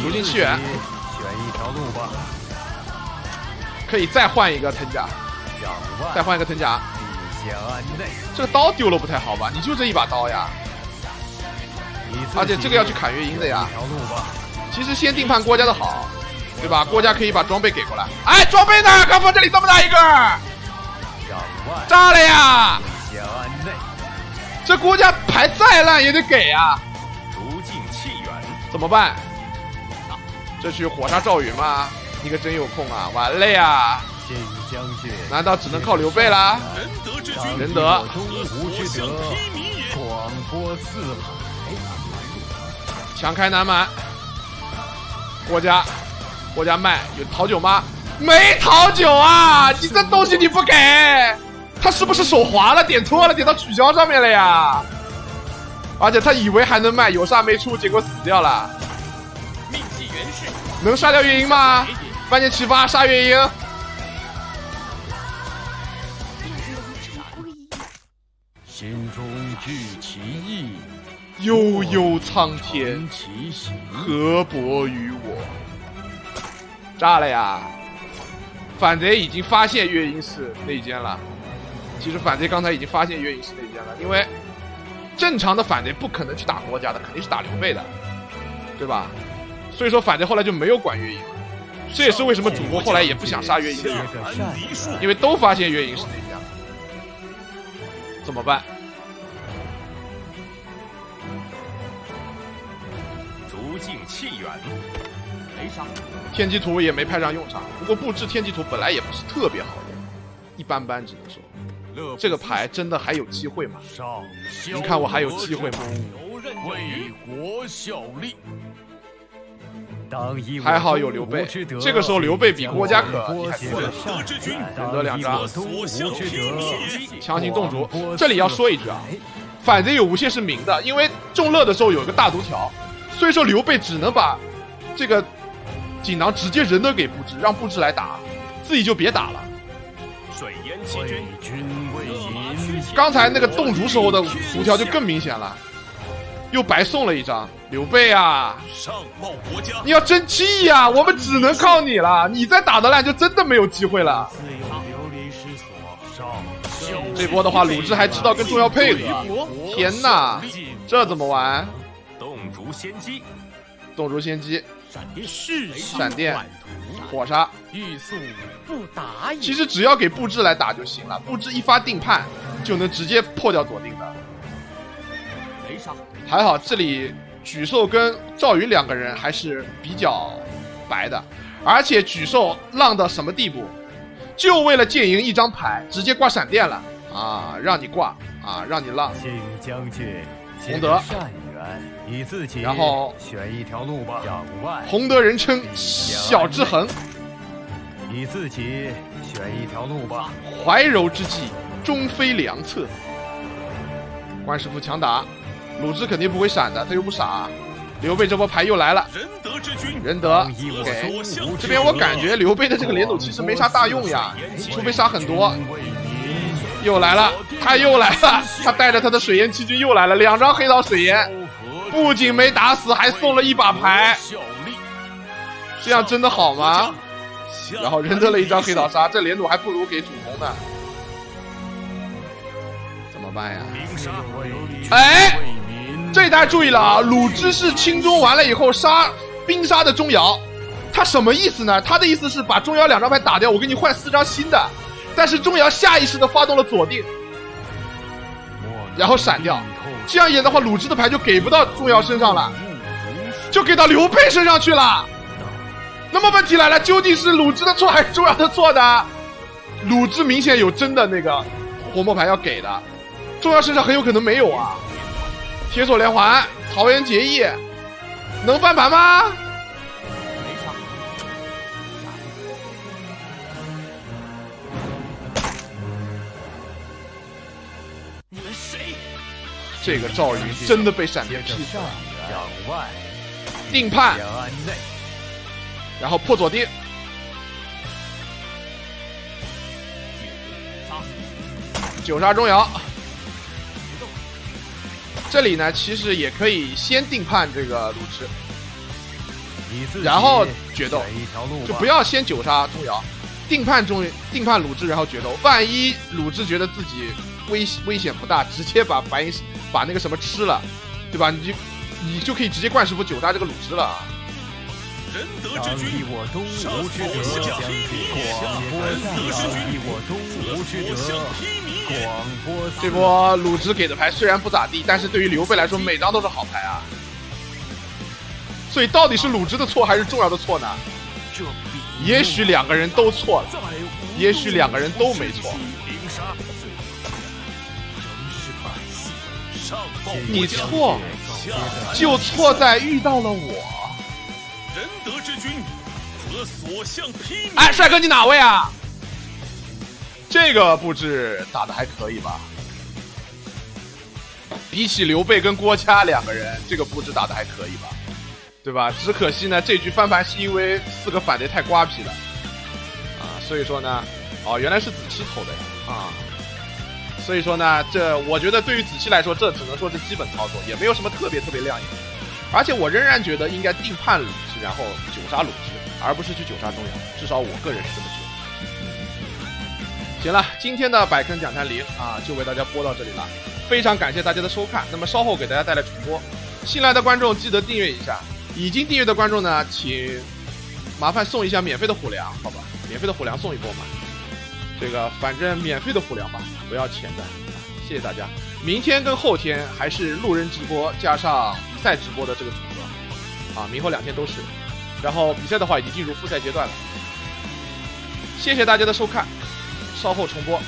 Speaker 1: 如今气远
Speaker 4: 选一条路吧，
Speaker 1: 可以再换一个藤甲，再换一个藤甲。这个刀丢了不太好吧？你就这一把刀呀！而且这个要去砍月英的呀其实先定判郭嘉的好，对吧？郭嘉可以把装备给过来。哎，装备呢？刚放这里这么大一个，炸了呀！这郭嘉牌再烂也得给啊！怎么办？这去火杀赵云吗？你可真有空啊！完了呀！难道只能靠刘备啦？
Speaker 5: 仁德之
Speaker 4: 当
Speaker 5: 君，
Speaker 1: 仁德
Speaker 4: 以我东吴之德。广播四海，
Speaker 1: 强开南蛮，郭家，郭家卖有桃酒吗？没桃酒啊！你这东西你不给，他是不是手滑了，点错了，点到取消上面了呀？而且他以为还能卖，有杀没出，结果死掉了。
Speaker 5: 命系元氏，
Speaker 1: 能杀掉月英吗？万箭齐发，杀月英。
Speaker 4: 心中具其意，
Speaker 1: 悠悠苍天，
Speaker 4: 其行，
Speaker 1: 何薄于我？炸了呀！反贼已经发现月英是内奸了。其实反贼刚才已经发现月英是内奸了，因为正常的反贼不可能去打国家的，肯定是打刘备的，对吧？所以说反贼后来就没有管月英了。这也是为什么主播后来也不想杀月英的原因，为都发现月英是内奸了。怎么办？
Speaker 5: 逐尽气源，没杀，
Speaker 1: 天机图也没派上用场，不过布置天机图本来也不是特别好用，一般般，只能说这个牌真的还有机会吗？
Speaker 4: 上
Speaker 1: 您看我还有机会吗？
Speaker 4: 为国效力，
Speaker 1: 还好有刘备这个时候刘备比郭嘉可
Speaker 4: 广播
Speaker 1: 厉害多了
Speaker 4: 节善
Speaker 5: 之君
Speaker 4: 当
Speaker 1: 得两张强行动主
Speaker 4: 广播。
Speaker 1: 这里要说一句啊，反贼有无限是明的，因为中乐的时候有一个大毒条，所以说刘备只能把这个锦囊直接人都给布置，让布置来打，自己就别打了。
Speaker 5: 水淹七军，
Speaker 4: 君为民，
Speaker 1: 刚才那个动竹时候的毒条就更明显了，又白送了一张。刘备啊，
Speaker 2: 上报国家，
Speaker 1: 你要争气呀、我们只能靠你了。你再打得烂，就真的没有机会了。这波的话，鲁智还知道跟重要配合。天哪，这怎么玩？
Speaker 5: 洞烛先机，
Speaker 1: 洞烛先机，
Speaker 4: 闪电
Speaker 1: 闪电，火杀。
Speaker 4: 欲速不达也。
Speaker 1: 其实只要给布置来打就行了，布置一发定判就能直接破掉左定的。
Speaker 4: 雷杀，
Speaker 1: 还好这里沮授跟赵云两个人还是比较白的，而且沮授浪到什么地步，就为了剑赢一张牌，直接挂闪电了啊！让你挂啊，让你浪。
Speaker 4: 信将军，
Speaker 1: 洪德
Speaker 4: 善缘，你自己
Speaker 1: 然后
Speaker 4: 选一条路吧。
Speaker 1: 洪德人称小之恒，
Speaker 4: 你自己选一条路吧。
Speaker 1: 怀柔之计终非良策。关师傅强打，鲁智肯定不会闪的，他又不傻。刘备这波牌又来了，
Speaker 2: 仁德之君，
Speaker 1: 仁德这边我感觉刘备的这个连弩其实没啥大用呀，除非杀很多。又来了，他又来了，他带着他的水淹七军又来了，两张黑桃水淹，不仅没打死，还送了一把牌，这样真的好吗？然后扔得了一张黑桃杀，这连弩还不如给主公呢，怎么办呀？哎，
Speaker 4: 为民，
Speaker 1: 这大家注意了啊！鲁智是清中完了以后杀冰杀的钟繇，他什么意思呢？他的意思是把钟繇两张牌打掉，我给你换四张新的。但是钟繇下意识的发动了左定，然后闪掉。这样演的话，鲁智的牌就给不到钟繇身上了，就给到刘备身上去了。那么问题来了，究竟是鲁智的错还是钟繇的错呢？鲁智明显有真的那个活魔牌要给的，钟繇身上很有可能没有啊。铁索连环，桃园结义，能翻盘吗？
Speaker 5: 你们谁？
Speaker 1: 这个赵云真的被闪电劈死了，
Speaker 4: 攘外，
Speaker 1: 定判，然后破左定，九杀钟繇。这里呢，其实也可以先定判这个鲁智，然后决斗。就不要先九杀钟瑶，定判钟定判鲁智，然后决斗。万一鲁智觉得自己危危险不大，直接把白银把那个什么吃了，对吧？你就你就可以直接灌师傅九杀这个鲁智了啊。
Speaker 2: 仁德之君，
Speaker 4: 我东吴之德，将广播赞扬以我东吴之德，广播
Speaker 1: 这波鲁智给的牌虽然不咋地，但是对于刘备来说，每张都是好牌啊。所以到底是鲁智的错还是重要的错呢？也许两个人都错了，也许两个人都没错。你，错，就错在遇到了我。
Speaker 2: 仁德之君，则所向披靡。
Speaker 1: 哎，帅哥你哪位啊？这个布置打的还可以吧？比起刘备跟郭嘉两个人，这个布置打的还可以吧？对吧？只可惜呢，这局翻盘是因为四个反贼太瓜皮了啊，所以说呢，哦，原来是子期投的呀啊，所以说呢，这我觉得对于子期来说，这只能说是基本操作，也没有什么特别特别亮眼。而且我仍然觉得应该定判然后九杀鲁智，而不是去九杀东阳，至少我个人是这么觉得。行了，今天的百坑讲坛零啊，就为大家播到这里了，非常感谢大家的收看。那么稍后给大家带来重播，新来的观众记得订阅一下，已经订阅的观众呢，请麻烦送一下免费的虎粮，好吧？免费的虎粮送一波嘛，这个反正免费的虎粮吧，不要钱的，谢谢大家。明天跟后天还是路人直播加上比赛直播的这个，啊，明后两天都是。然后比赛的话已经进入复赛阶段了。谢谢大家的收看，稍后重播。